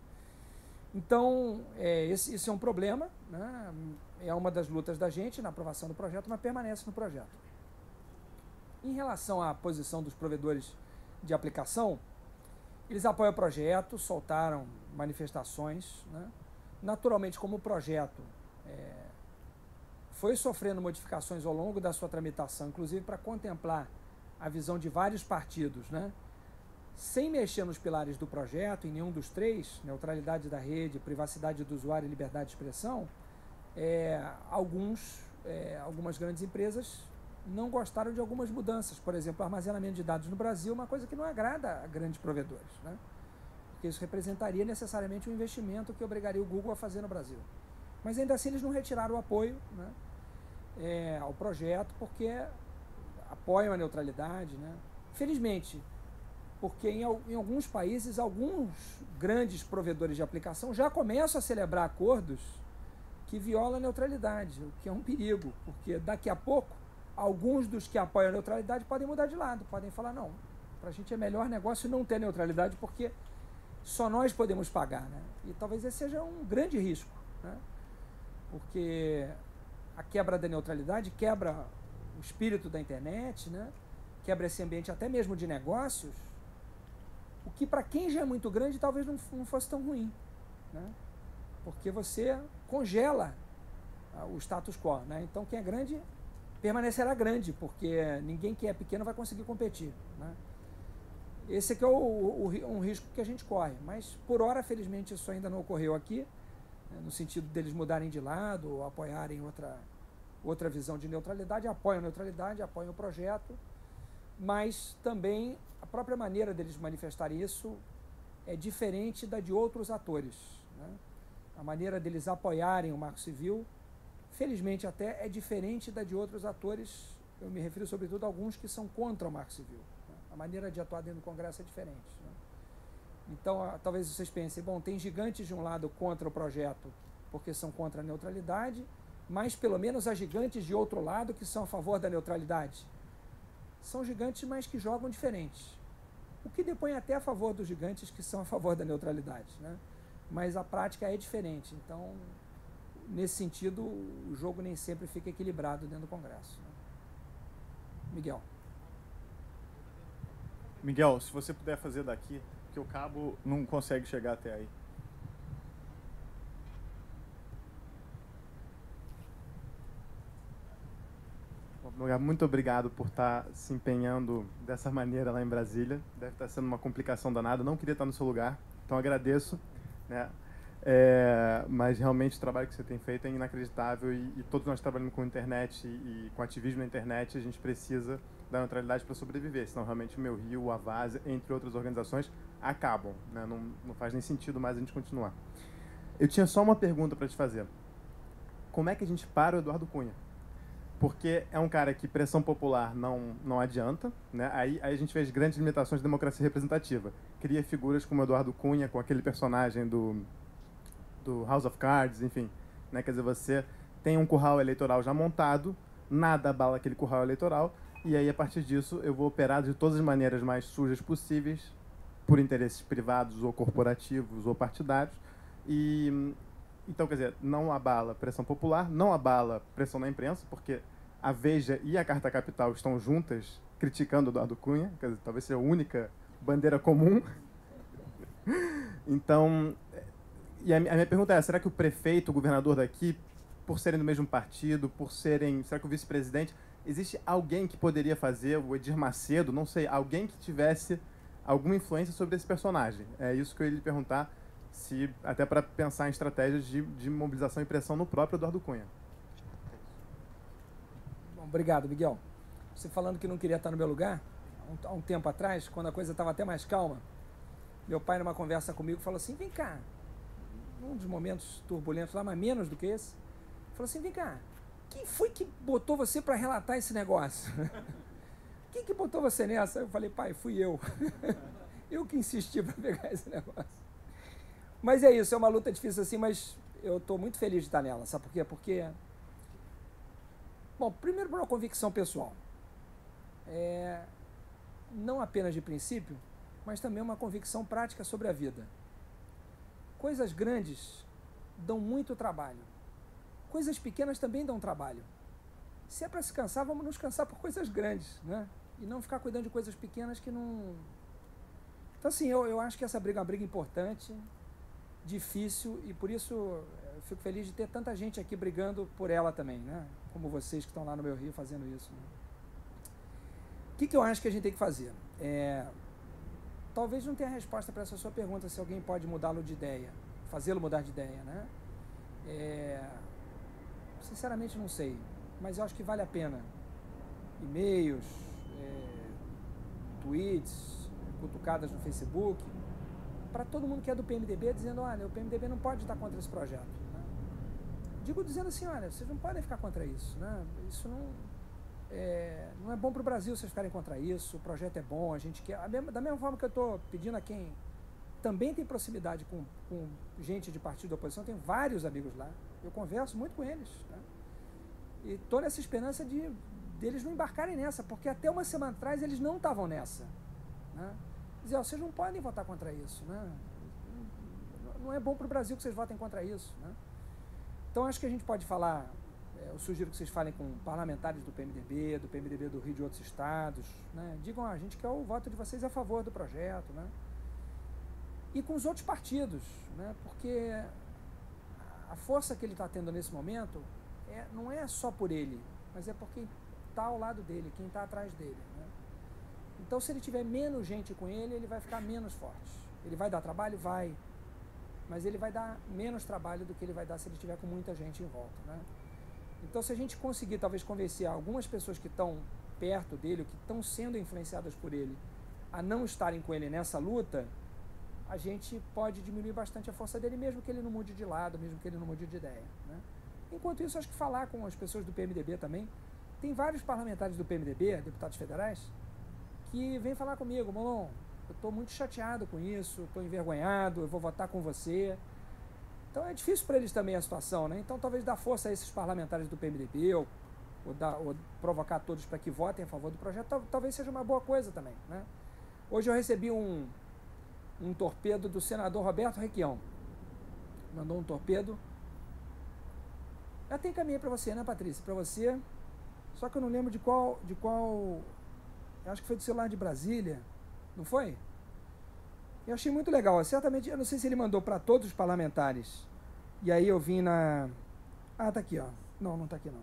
Então, é, esse, esse, é um problema, né? é uma das lutas da gente na aprovação do projeto, mas permanece no projeto. Em relação à posição dos provedores de aplicação, eles apoiam o projeto, soltaram manifestações. Né? Naturalmente, como o projeto é, foi sofrendo modificações ao longo da sua tramitação, inclusive para contemplar a visão de vários partidos, né? sem mexer nos pilares do projeto, em nenhum dos três, neutralidade da rede, privacidade do usuário e liberdade de expressão, é, alguns é, algumas grandes empresas não gostaram de algumas mudanças. Por exemplo, armazenamento de dados no Brasil é uma coisa que não agrada a grandes provedores. Né? Porque isso representaria necessariamente um investimento que obrigaria o Google a fazer no Brasil. Mas ainda assim eles não retiraram o apoio né, é, ao projeto porque apoiam a neutralidade. Né? Felizmente, porque em, em, alguns países, alguns grandes provedores de aplicação já começam a celebrar acordos que violam a neutralidade, o que é um perigo, porque daqui a pouco, alguns dos que apoiam a neutralidade podem mudar de lado, podem falar, não, para a gente é melhor negócio não ter neutralidade, porque só nós podemos pagar. Né? E talvez esse seja um grande risco, né? porque a quebra da neutralidade quebra o espírito da internet, né? quebra esse ambiente até mesmo de negócios, o que para quem já é muito grande talvez não, não fosse tão ruim. Né? Porque você congela ah, o status quo. Né? Então quem é grande permanecerá grande, porque ninguém que é pequeno vai conseguir competir. Né? Esse aqui é o, o, um risco que a gente corre. Mas por hora, felizmente, isso ainda não ocorreu aqui, né? no sentido deles mudarem de lado ou apoiarem outra, outra visão de neutralidade. Apoiam a neutralidade, apoiam o projeto, mas também a própria maneira deles manifestarem isso é diferente da de outros atores. Né? A maneira deles apoiarem o Marco Civil, felizmente até, é diferente da de outros atores. Eu me refiro sobretudo a alguns que são contra o Marco Civil. Né? A maneira de atuar dentro do Congresso é diferente. Né? Então, talvez vocês pensem, bom, tem gigantes de um lado contra o projeto porque são contra a neutralidade, mas pelo menos há gigantes de outro lado que são a favor da neutralidade são gigantes, mas que jogam diferentes. O que depõe até a favor dos gigantes que são a favor da neutralidade. Né? Mas a prática é diferente. Então, nesse sentido, o jogo nem sempre fica equilibrado dentro do Congresso. Né? Miguel. Miguel, se você puder fazer daqui, que o cabo não consegue chegar até aí. Muito obrigado por estar se empenhando dessa maneira lá em Brasília. Deve estar sendo uma complicação danada. Não queria estar no seu lugar, então agradeço. Né? É, mas realmente o trabalho que você tem feito é inacreditável e, e todos nós trabalhando com internet e, e, com ativismo na internet, a gente precisa da neutralidade para sobreviver, senão realmente o Meu Rio, a Vaz, entre outras organizações, acabam. Né? Não, não faz nem sentido mais a gente continuar. Eu tinha só uma pergunta para te fazer. Como é que a gente para o Eduardo Cunha? Porque é um cara que pressão popular não, não adianta, né? Aí, aí a gente vê as grandes limitações da democracia representativa. Cria figuras como Eduardo Cunha, com aquele personagem do, do House of Cards, enfim. Né? Quer dizer, você tem um curral eleitoral já montado, nada abala aquele curral eleitoral, e aí, a partir disso, eu vou operar de todas as maneiras mais sujas possíveis, por interesses privados ou corporativos ou partidários, e então, quer dizer, não abala pressão popular, não abala pressão na imprensa, porque a Veja e a Carta Capital estão juntas criticando Eduardo Cunha, quer dizer, talvez seja a única bandeira comum. então, e a minha pergunta é, será que o prefeito, o governador daqui, por serem do mesmo partido, por serem, será que o vice-presidente, existe alguém que poderia fazer, o Edir Macedo, não sei, alguém que tivesse alguma influência sobre esse personagem? É isso que eu ia lhe perguntar se até para pensar em estratégias de, de mobilização e pressão no próprio Eduardo Cunha. Bom, obrigado, Miguel. Você falando que não queria estar no meu lugar, há um, tempo atrás, quando a coisa estava até mais calma, meu pai, numa conversa comigo, falou assim: vem cá, num dos momentos turbulentos lá, mas menos do que esse, falou assim: vem cá, quem foi que botou você para relatar esse negócio? [laughs] quem que botou você nessa? Eu falei: pai, fui eu. [laughs] eu que insisti para pegar esse negócio. Mas é isso, é uma luta difícil assim, mas eu estou muito feliz de estar nela. Sabe por quê? Porque. Bom, primeiro por uma convicção pessoal. É, não apenas de princípio, mas também uma convicção prática sobre a vida. Coisas grandes dão muito trabalho. Coisas pequenas também dão trabalho. Se é para se cansar, vamos nos cansar por coisas grandes, né? E não ficar cuidando de coisas pequenas que não. Então, assim, eu, eu acho que essa briga é uma briga importante difícil e por isso eu fico feliz de ter tanta gente aqui brigando por ela também, né? Como vocês que estão lá no meu Rio fazendo isso. Né? O que, que eu acho que a gente tem que fazer? É, talvez não tenha resposta para essa sua pergunta se alguém pode mudá-lo de ideia, fazê-lo mudar de ideia, né? É, sinceramente não sei. mas eu acho que vale a pena. E-mails, é, tweets, cutucadas no Facebook, para todo mundo que é do PMDB, dizendo, olha, o PMDB não pode estar contra esse projeto. Digo dizendo assim, olha, vocês não podem ficar contra isso. Né? Isso não é, não é bom para o Brasil vocês ficarem contra isso, o projeto é bom, a gente quer. A mesma, da mesma forma que eu estou pedindo a quem também tem proximidade com, com gente de partido da oposição, tem vários amigos lá, eu converso muito com eles. Né? E estou nessa esperança de deles não embarcarem nessa, porque até uma semana atrás eles não estavam nessa. Né? Dizer, vocês não podem votar contra isso. Né? Não é bom para o Brasil que vocês votem contra isso. Né? Então acho que a gente pode falar é, eu sugiro que vocês falem com parlamentares do PMDB, do PMDB do Rio de outros estados. Né? Digam, a gente quer o voto de vocês a favor do projeto. Né? E com os outros partidos, né? porque a força que ele está tendo nesse momento é, não é só por ele, mas é por quem está ao lado dele, quem está atrás dele. Então, se ele tiver menos gente com ele, ele vai ficar menos forte. Ele vai dar trabalho? Vai. Mas ele vai dar menos trabalho do que ele vai dar se ele tiver com muita gente em volta. Né? Então, se a gente conseguir talvez convencer algumas pessoas que estão perto dele, que estão sendo influenciadas por ele, a não estarem com ele nessa luta, a gente pode diminuir bastante a força dele, mesmo que ele não mude de lado, mesmo que ele não mude de ideia. Né? Enquanto isso, acho que falar com as pessoas do PMDB também. Tem vários parlamentares do PMDB, deputados federais, que vêm falar comigo, Molon, eu estou muito chateado com isso, estou envergonhado, eu vou votar com você. Então é difícil para eles também a situação, né? Então talvez dar força a esses parlamentares do PMDB ou, ou, dar, ou provocar todos para que votem a favor do projeto, talvez seja uma boa coisa também, né? Hoje eu recebi um, um torpedo do senador Roberto Requião. Mandou um torpedo. Eu até encaminhei para você, né, Patrícia? Para você. Só que eu não lembro de qual, de qual. Eu acho que foi do celular de Brasília. Não foi? Eu achei muito legal. Certamente, eu não sei se ele mandou para todos os parlamentares. E aí eu vim na. Ah, tá aqui, ó. Não, não tá aqui não.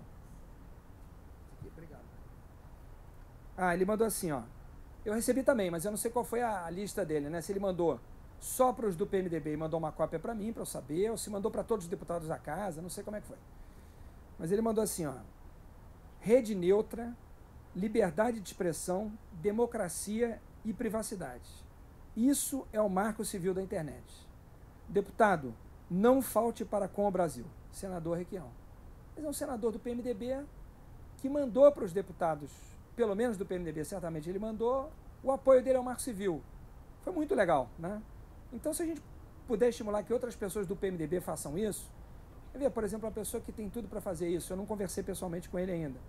Aqui, obrigado. Ah, ele mandou assim, ó. Eu recebi também, mas eu não sei qual foi a, lista dele, né? Se ele mandou só para os do PMDB e mandou uma cópia para mim, para eu saber, ou se mandou para todos os deputados da casa, não sei como é que foi. Mas ele mandou assim, ó. Rede neutra, liberdade de expressão, democracia e privacidade. Isso é o marco civil da internet. Deputado, não falte para com o Brasil. Senador Requião. Mas é um senador do PMDB que mandou para os deputados, pelo menos do PMDB, certamente ele mandou, o apoio dele ao marco civil. Foi muito legal, né? Então, se a gente puder estimular que outras pessoas do PMDB façam isso, ver, por exemplo, uma pessoa que tem tudo para fazer isso, eu não conversei pessoalmente com ele ainda.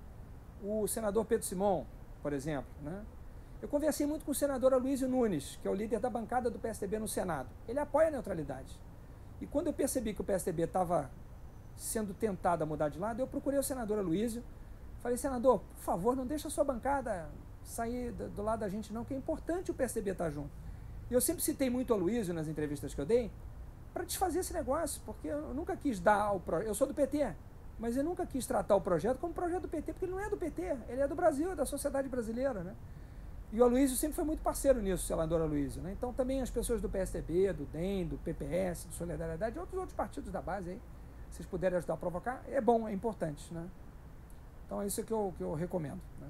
O senador Pedro Simon, por exemplo, né? Eu conversei muito com o senador Aloysio Nunes, que é o líder da bancada do PSDB no Senado. Ele apoia a neutralidade. E quando eu percebi que o PSDB estava sendo tentado a mudar de lado, eu procurei o senador Aloysio. Falei, senador, por favor, não deixe a sua bancada sair do lado da gente, não, que é importante o PSDB estar junto. E eu sempre citei muito o Aloysio nas entrevistas que eu dei para desfazer esse negócio, porque eu nunca quis dar ao projeto. Eu sou do PT, mas eu nunca quis tratar o projeto como projeto do PT, porque ele não é do PT, ele é do Brasil, é da sociedade brasileira, né? E o Aloysio sempre foi muito parceiro nisso, o senador Aloysio. Né? Então também as pessoas do PSDB, do DEM, do PPS, do Solidariedade, outros outros partidos da base aí, se vocês puderem ajudar a provocar, é bom, é importante. Né? Então é isso que eu, que eu recomendo. Né?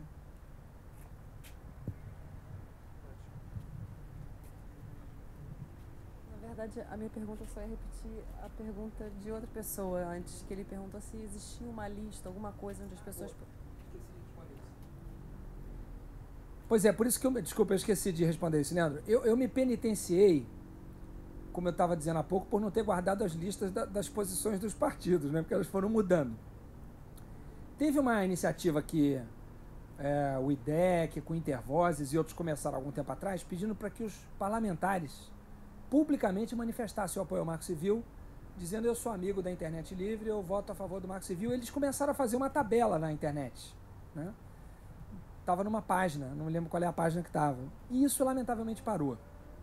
Na verdade, a minha pergunta só é repetir a pergunta de outra pessoa antes, que ele perguntou se existia uma lista, alguma coisa onde as pessoas... Pois é, por isso que eu. Desculpa, eu esqueci de responder isso, Leandro. Eu, eu me penitenciei, como eu estava dizendo há pouco, por não ter guardado as listas da, das posições dos partidos, né? Porque elas foram mudando. Teve uma iniciativa que é, o IDEC, com Intervozes e outros começaram algum tempo atrás, pedindo para que os parlamentares publicamente manifestassem o apoio ao Marco Civil, dizendo eu sou amigo da internet livre, eu voto a favor do Marco Civil. Eles começaram a fazer uma tabela na internet. Né? estava numa página, não me lembro qual é a página que estava. E isso, lamentavelmente, parou.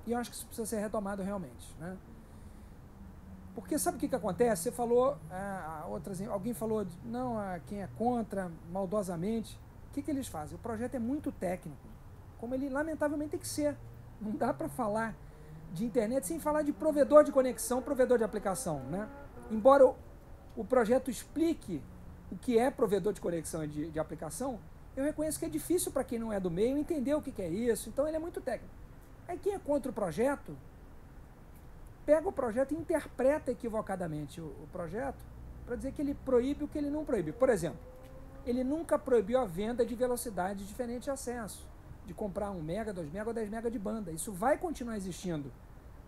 E eu acho que isso precisa ser retomado realmente. Né? Porque sabe o que, que acontece? Você falou, ah, outras, alguém falou, não, ah, quem é contra, maldosamente. O que, que eles fazem? O projeto é muito técnico, como ele lamentavelmente tem que ser. Não dá para falar de internet sem falar de provedor de conexão, provedor de aplicação. Né? Embora o, o projeto explique o que é provedor de conexão e de, de aplicação, eu reconheço que é difícil para quem não é do meio entender o que, que é isso. Então ele é muito técnico. Aí quem é contra o projeto, pega o projeto e interpreta equivocadamente o, o projeto para dizer que ele proíbe o que ele não proíbe. Por exemplo, ele nunca proibiu a venda de velocidades diferentes de acesso, de comprar 1 mega, 2 mega ou 10 mega de banda. Isso vai continuar existindo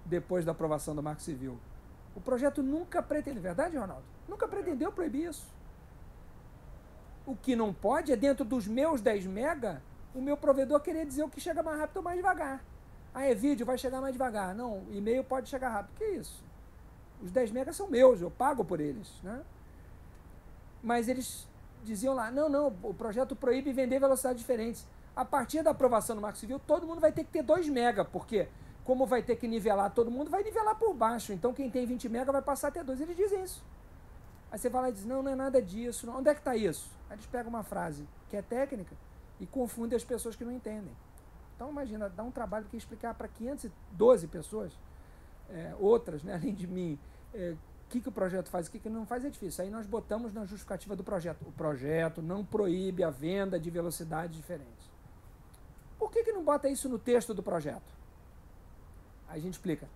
depois da aprovação do Marco Civil. O projeto nunca pretendeu, verdade, Ronaldo? Nunca pretendeu proibir isso. O que não pode é dentro dos meus 10 mega, o meu provedor querer dizer o que chega mais rápido ou mais devagar. Ah, é vídeo, vai chegar mais devagar. Não, e-mail pode chegar rápido. Que isso? Os 10 megas são meus, eu pago por eles. Né? Mas eles diziam lá, não, não, o projeto proíbe vender velocidades diferentes. A partir da aprovação do Marco Civil, todo mundo vai ter que ter 2 mega, porque como vai ter que nivelar todo mundo, vai nivelar por baixo. Então quem tem 20 mega vai passar a ter 2. Eles dizem isso. Aí você vai lá e diz, não, não é nada disso. Onde é que está isso? Aí eles pegam uma frase que é técnica e confundem as pessoas que não entendem. Então imagina, dá um trabalho que explicar para 512 pessoas, é, outras, né, [laughs] além de mim, é, o que, que o projeto faz e o que, que não faz é difícil. Aí nós botamos na justificativa do projeto. O projeto não proíbe a venda de velocidades diferentes. Por que, que não bota isso no texto do projeto? Aí a gente explica.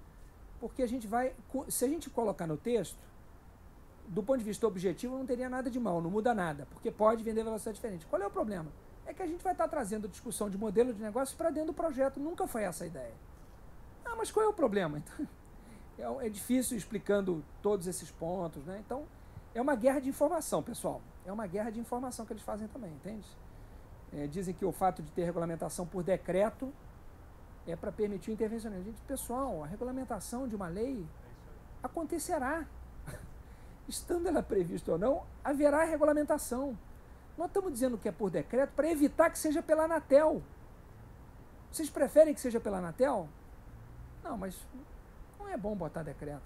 Porque a gente vai. Se a gente colocar no texto, do ponto de vista objetivo, não teria nada de mal, não muda nada, porque pode vender velocidade diferente. Qual é o problema? É que a gente vai estar trazendo discussão de modelo de negócio para dentro do projeto. Nunca foi essa a ideia. Ah, mas qual é o problema? Então, [laughs] é, é difícil explicando todos esses pontos, né? Então, é uma guerra de informação, pessoal. É uma guerra de informação que eles fazem também, entende? É, dizem que o fato de ter regulamentação por decreto é para permitir o intervencionismo. Gente, pessoal, a regulamentação de uma lei acontecerá. [laughs] Estando ela prevista ou não, haverá regulamentação. Nós estamos dizendo que é por decreto para evitar que seja pela Anatel. Vocês preferem que seja pela Anatel? Não, mas não é bom botar decreto.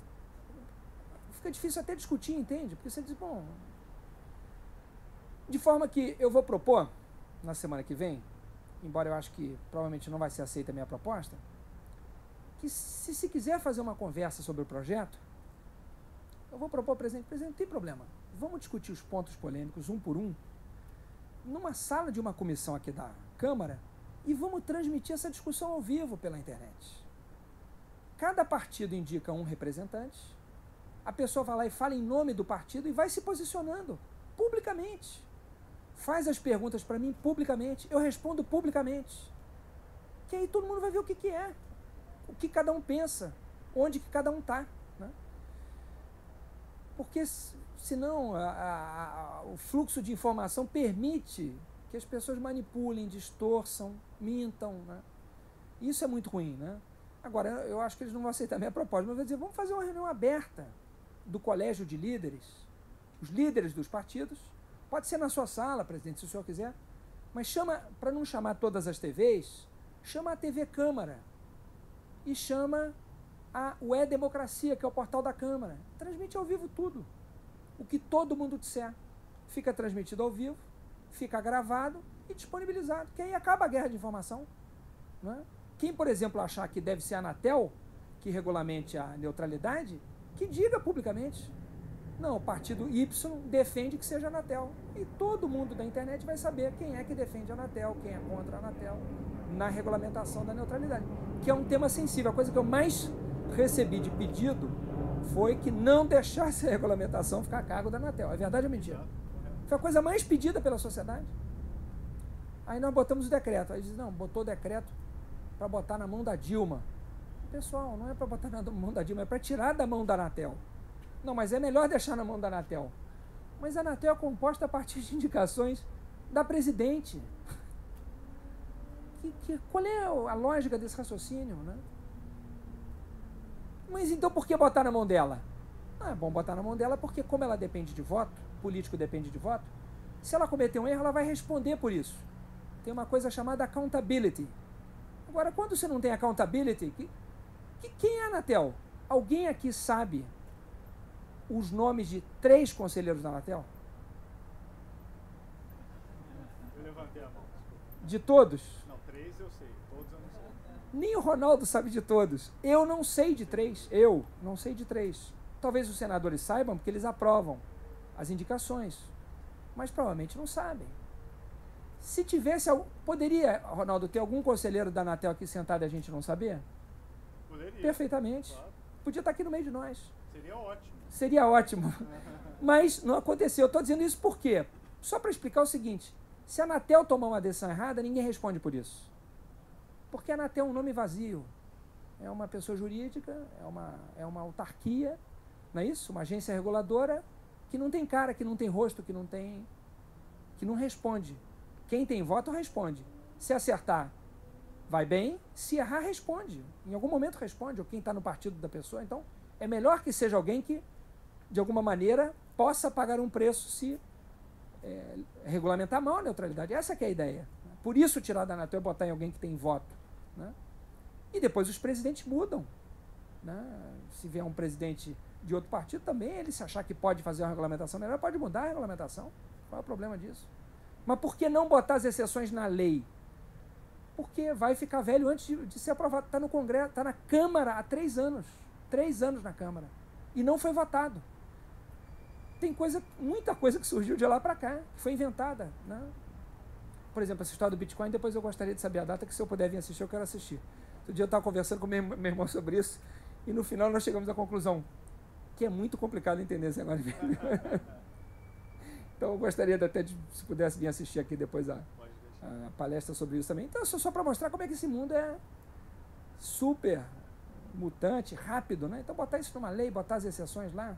Fica difícil até discutir, entende? Porque você diz, bom. De forma que eu vou propor, na semana que vem, embora eu acho que provavelmente não vai ser aceita a minha proposta, que se se quiser fazer uma conversa sobre o projeto, eu vou propor ao presidente, presidente, não tem problema. Vamos discutir os pontos polêmicos um por um, numa sala de uma comissão aqui da Câmara, e vamos transmitir essa discussão ao vivo pela internet. Cada partido indica um representante. A pessoa vai lá e fala em nome do partido e vai se posicionando publicamente. Faz as perguntas para mim publicamente. Eu respondo publicamente. Que aí todo mundo vai ver o que, que é. O que cada um pensa. Onde que cada um está. Né? Porque senão a, a, a, o fluxo de informação permite que as pessoas manipulem, distorçam, mintam. Né? Isso é muito ruim. Né? Agora, eu acho que eles não vão aceitar minha proposta, mas vão dizer, vamos fazer uma reunião aberta do colégio de líderes, os líderes dos partidos. Pode ser na sua sala, presidente, se o senhor quiser. Mas chama, para não chamar todas as TVs, chama a TV Câmara. E chama a, o E-Democracia, que é o portal da Câmara. Transmite ao vivo tudo. O que todo mundo disser. Fica transmitido ao vivo, fica gravado e disponibilizado. Que aí acaba a guerra de informação. Não é? Quem, por exemplo, achar que deve ser a Anatel que regulamente a neutralidade, que diga publicamente. Não, o partido Y defende que seja Anatel. E todo mundo da internet vai saber quem é que defende a Anatel, quem é contra a Anatel, na regulamentação da neutralidade. Que é um tema sensível. A coisa que eu mais recebi de pedido foi que não deixasse a regulamentação ficar a cargo da Anatel. É verdade ou mentira? Foi a coisa mais pedida pela sociedade. Aí nós botamos o decreto. Aí diz, não, botou o decreto para botar na mão da Dilma. Pessoal, não é para botar na mão da Dilma, é para tirar da mão da Anatel. Não, mas é melhor deixar na mão da Anatel. Mas a Anatel é composta a partir de indicações da presidente. Que, que, qual é a lógica desse raciocínio, né? Mas então por que botar na mão dela? Ah, é bom botar na mão dela porque como ela depende de voto, político depende de voto, se ela cometer um erro, ela vai responder por isso. Tem uma coisa chamada accountability. Agora, quando você não tem accountability, que, que, quem é a Anatel? Alguém aqui sabe os nomes de três conselheiros da Anatel? Eu levantei a mão. De todos? Não, três eu sei, todos eu não sei. Nem o Ronaldo sabe de todos. Eu não sei de três. Eu não sei de três. Talvez os senadores saibam, porque eles aprovam as indicações. mas provavelmente não sabem. Se tivesse. Poderia, Ronaldo, ter algum conselheiro da Anatel aqui sentado e a gente não saber? Poderia. Perfeitamente. Claro. Podia estar aqui no meio de nós. Seria ótimo. Seria ótimo. Mas não aconteceu. Eu estou dizendo isso por quê? Só para explicar o seguinte: se a Anatel tomar uma decisão errada, ninguém responde por isso. Porque a Anatel é um nome vazio. É uma pessoa jurídica, é uma, é uma autarquia, não é isso? Uma agência reguladora que não tem cara, que não tem rosto, que não tem. que não responde. Quem tem voto responde. Se acertar, vai bem. Se errar, responde. Em algum momento responde, ou quem está no partido da pessoa. Então, é melhor que seja alguém que, de alguma maneira, possa pagar um preço se é, regulamentar mal a neutralidade. Essa é a ideia. Por isso, tirar da Anatel e botar em alguém que tem voto. Né? E depois os presidentes mudam. Né? Se vier um presidente de outro partido, também ele se achar que pode fazer uma regulamentação melhor, pode mudar a regulamentação. Qual é o problema disso? Mas por que não botar as exceções na lei? Porque vai ficar velho antes de, de ser aprovado. Está no Congresso, está na Câmara há três anos. Três anos na Câmara. E não foi votado. Tem coisa, muita coisa que surgiu de lá para cá, que foi inventada. Né? Por exemplo, essa história do Bitcoin, depois eu gostaria de saber a data, que se eu puder vir assistir, eu quero assistir. Outro dia eu estava conversando com meu, meu irmão sobre isso, e no final nós chegamos à conclusão que é muito complicado entender esse negócio. [laughs] então eu gostaria até de, se pudesse vir assistir aqui depois a, a palestra sobre isso também. Então, só, só para mostrar como é que esse mundo é super mutante, rápido, né? Então botar isso numa lei, botar as exceções lá.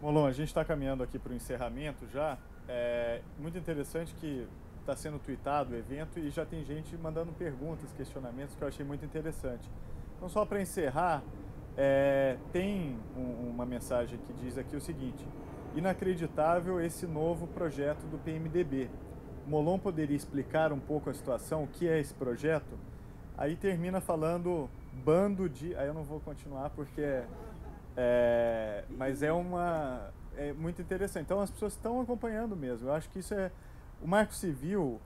Molon, a gente está caminhando aqui para o encerramento já. É muito interessante que está sendo tweetado o evento e já tem gente mandando perguntas, questionamentos que eu achei muito interessante. Então, só para encerrar, é, tem um, uma mensagem que diz aqui o seguinte: inacreditável esse novo projeto do PMDB. Molon poderia explicar um pouco a situação, o que é esse projeto? Aí termina falando bando de. Aí eu não vou continuar porque. É, mas é uma. É muito interessante. Então as pessoas estão acompanhando mesmo. Eu acho que isso é. O Marco Civil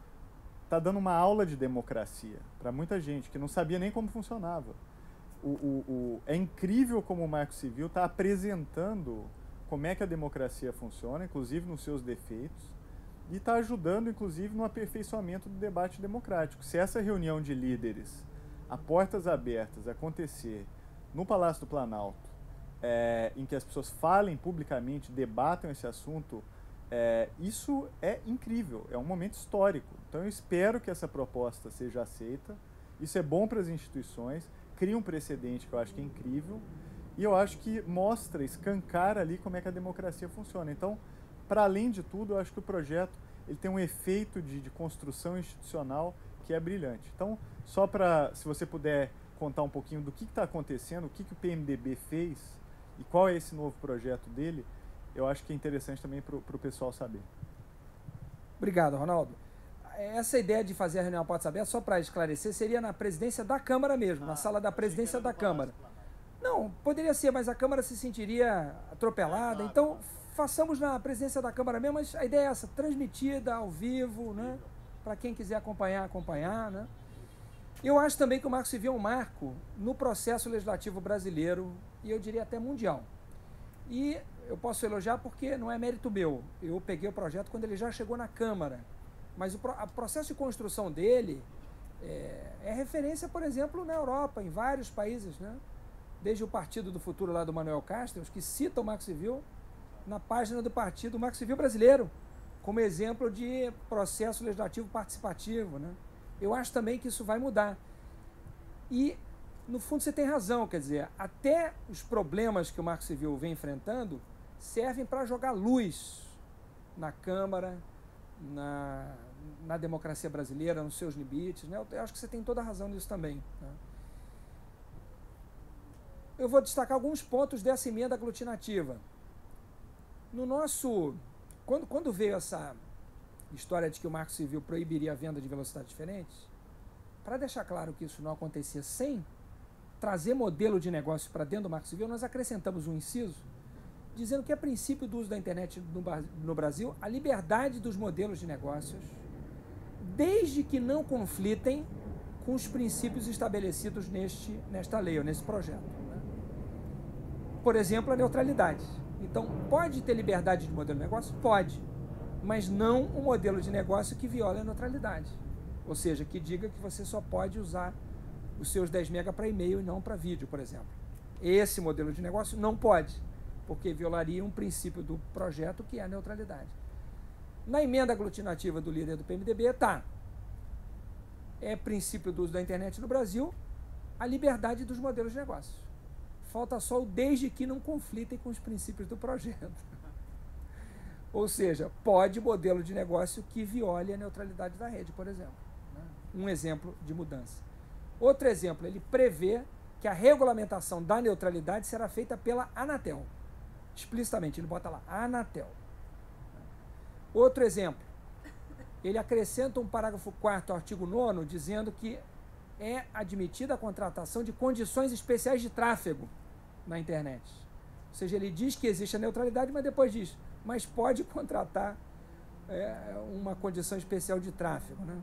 está dando uma aula de democracia para muita gente que não sabia nem como funcionava. O, o, o, é incrível como o Marco Civil está apresentando como é que a democracia funciona, inclusive nos seus defeitos, e está ajudando, inclusive, no aperfeiçoamento do debate democrático. Se essa reunião de líderes, a portas abertas, acontecer no Palácio do Planalto, é, em que as pessoas falem publicamente, debatam esse assunto, é, isso é incrível, é um momento histórico. Então eu espero que essa proposta seja aceita. Isso é bom para as instituições, cria um precedente que eu acho que é incrível e eu acho que mostra, escancara ali como é que a democracia funciona. Então, para além de tudo, eu acho que o projeto ele tem um efeito de, de construção institucional que é brilhante. Então, só para, se você puder contar um pouquinho do que está acontecendo, o que, que o PMDB fez e qual é esse novo projeto dele, eu acho que é interessante também para o pessoal saber. Obrigado, Ronaldo. Essa ideia de fazer a reunião a portas abertas, só para esclarecer, seria na presidência da Câmara mesmo, ah, na sala da presidência da Câmara. Não, poderia ser, mas a Câmara se sentiria atropelada. Então, façamos na presidência da Câmara mesmo, mas a ideia é essa, transmitida ao vivo, né? Para quem quiser acompanhar, acompanhar, né? Eu acho também que o Marco Civil é um marco no processo legislativo brasileiro e eu diria até mundial. E eu posso elogiar porque não é mérito meu. Eu peguei o projeto quando ele já chegou na Câmara. Mas o processo de construção dele é, é referência, por exemplo, na Europa, em vários países, né? Desde o Partido do Futuro lá do Manuel Castro, que cita o Marco Civil na página do Partido Marco Civil Brasileiro, como exemplo de processo legislativo participativo. Né? Eu acho também que isso vai mudar. E, no fundo, você tem razão, quer dizer, até os problemas que o Marco Civil vem enfrentando servem para jogar luz na Câmara, na, na democracia brasileira, nos seus limites. Né? Eu acho que você tem toda a razão nisso também. Né? Eu vou destacar alguns pontos dessa emenda aglutinativa. No nosso. Quando, quando veio essa história de que o Marco Civil proibiria a venda de velocidades diferentes, para deixar claro que isso não acontecia sem trazer modelo de negócio para dentro do Marco Civil, nós acrescentamos um inciso dizendo que, a princípio do uso da internet no, no Brasil, a liberdade dos modelos de negócios, desde que não conflitem com os princípios estabelecidos neste, nesta lei ou nesse projeto. Né? Por exemplo, a neutralidade. Então, pode ter liberdade de modelo de negócio? Pode. Mas não um modelo de negócio que viole a neutralidade. Ou seja, que diga que você só pode usar os seus 10 MB para e-mail e não para vídeo, por exemplo. Esse modelo de negócio não pode, porque violaria um princípio do projeto que é a neutralidade. Na emenda aglutinativa do líder do PMDB está é princípio do uso da internet no Brasil, a liberdade dos modelos de negócio. Falta só o desde que não conflitem com os princípios do projeto. Ou seja, pode modelo de negócio que viole a neutralidade da rede, por exemplo. Né? Um exemplo de mudança. Outro exemplo, ele prevê que a regulamentação da neutralidade será feita pela Anatel. Explicitamente, ele bota lá, Anatel. Outro exemplo, ele acrescenta um parágrafo 4 ao artigo 9 dizendo que é admitida a contratação de condições especiais de tráfego na internet. Ou seja, ele diz que existe a neutralidade, mas depois diz, mas pode [laughs] contratar é, uma condição especial de tráfego. Né?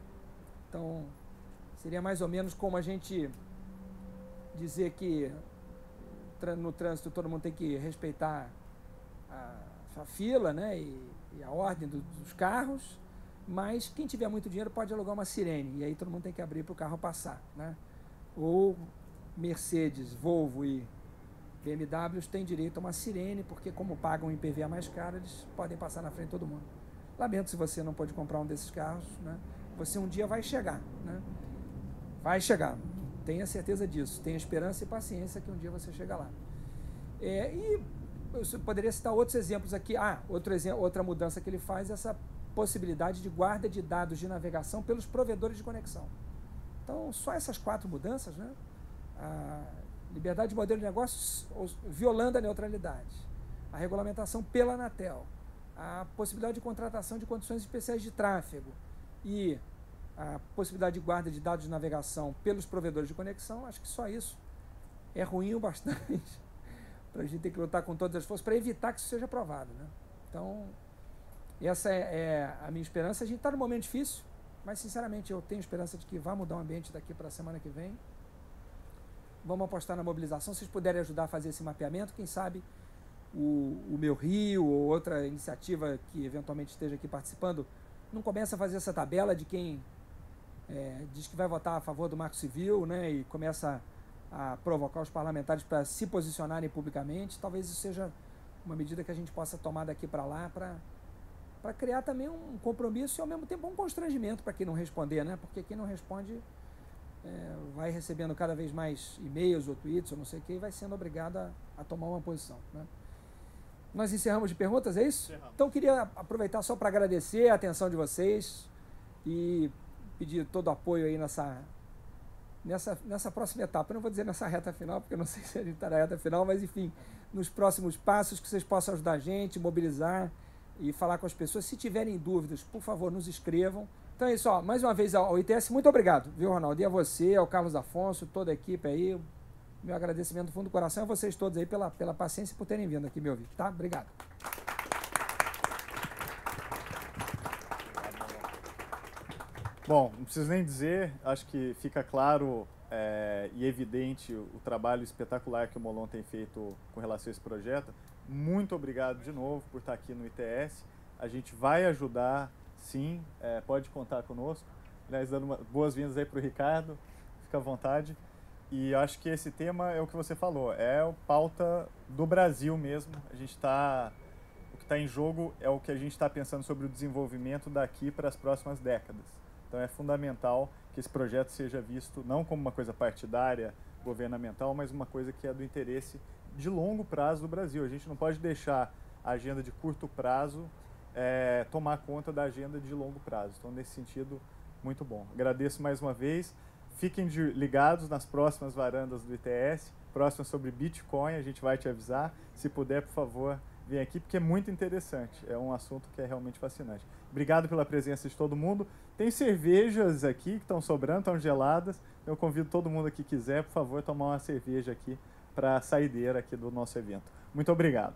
Então, seria mais ou menos como a gente dizer que no trânsito todo mundo tem que respeitar a, a fila né? e, e a ordem do, dos carros, mas quem tiver muito dinheiro pode alugar uma sirene, e aí todo mundo tem que abrir para o carro passar. Né? Ou Mercedes, Volvo e BMWs têm direito a uma sirene, porque como pagam IPVA mais caro, eles podem passar na frente de todo mundo. Lamento se você não pode comprar um desses carros, né? você um dia vai chegar. Né? Vai chegar, tenha certeza disso, tenha esperança e paciência que um dia você chega lá. É, e eu poderia citar outros exemplos aqui. Ah, outro exemplo, outra mudança que ele faz é essa possibilidade de guarda de dados de navegação pelos provedores de conexão. Então, só essas quatro mudanças, né? A liberdade de modelo de negócios violando a neutralidade, a regulamentação pela Anatel, a possibilidade de contratação de condições especiais de tráfego e a possibilidade de guarda de dados de navegação pelos provedores de conexão, acho que só isso é ruim o bastante [laughs] para a gente ter que lutar com todas as forças para evitar que isso seja aprovado. Né? Então, essa é, é a minha esperança. A gente está num momento difícil, mas sinceramente eu tenho esperança de que vai mudar o ambiente daqui para a semana que vem. Vamos apostar na mobilização. Se vocês puderem ajudar a fazer esse mapeamento, quem sabe o, o Meu Rio ou outra iniciativa que eventualmente esteja aqui participando não começa a fazer essa tabela de quem é, diz que vai votar a favor do Marco Civil né, e começa a provocar os parlamentares para se posicionarem publicamente. Talvez isso seja uma medida que a gente possa tomar daqui para lá para criar também um compromisso e ao mesmo tempo um constrangimento para quem não responder, né? Porque quem não responde é, vai recebendo cada vez mais e-mails ou tweets ou não sei o que e vai sendo obrigado a, a tomar uma posição, né? Nós encerramos de perguntas, é isso? Encerramos. Então queria aproveitar só para agradecer a atenção de vocês e pedir todo o apoio aí nessa nessa, nessa próxima etapa. Eu não vou dizer nessa reta final, porque eu não [laughs] sei se a gente está na reta final, mas enfim, nos próximos passos que vocês possam ajudar a gente, mobilizar e falar com as pessoas. Se tiverem dúvidas, por favor, nos escrevam. Então é isso, ó, mais uma vez ao ITS, muito obrigado, viu, Ronaldo? E a você, ao Carlos Afonso, toda a equipe aí. Meu agradecimento do fundo do coração a vocês todos aí pela, pela paciência e por terem vindo aqui me ouvir, tá? Obrigado. Bom, não preciso nem dizer, acho que fica claro é, e evidente o, o trabalho espetacular que o Molon tem feito com relação a esse projeto. Muito obrigado de novo por estar aqui no ITS. A gente vai ajudar, sim, é, pode contar conosco. Aliás, dando boas-vindas aí para o Ricardo, fica à vontade. E acho que esse tema é o que você falou, é o pauta do Brasil mesmo. A gente está. O que está em jogo é o que a gente está pensando sobre o desenvolvimento daqui para as próximas décadas. Então é fundamental que esse projeto seja visto não como uma coisa partidária, governamental, mas uma coisa que é do interesse de longo prazo do Brasil. A gente não pode deixar a agenda de curto prazo é, tomar conta da agenda de longo prazo. Então, nesse sentido, muito bom. Agradeço mais uma vez. Fiquem de, ligados nas próximas varandas do ITS, próximas sobre Bitcoin, a gente vai te avisar. Se puder, por favor, vem aqui, porque é muito interessante. É um assunto que é realmente fascinante. Obrigado pela presença de todo mundo. Tem cervejas aqui que estão sobrando, estão geladas. Eu convido todo mundo que quiser, por favor, tomar uma cerveja aqui para a saideira aqui do nosso evento. Muito obrigado.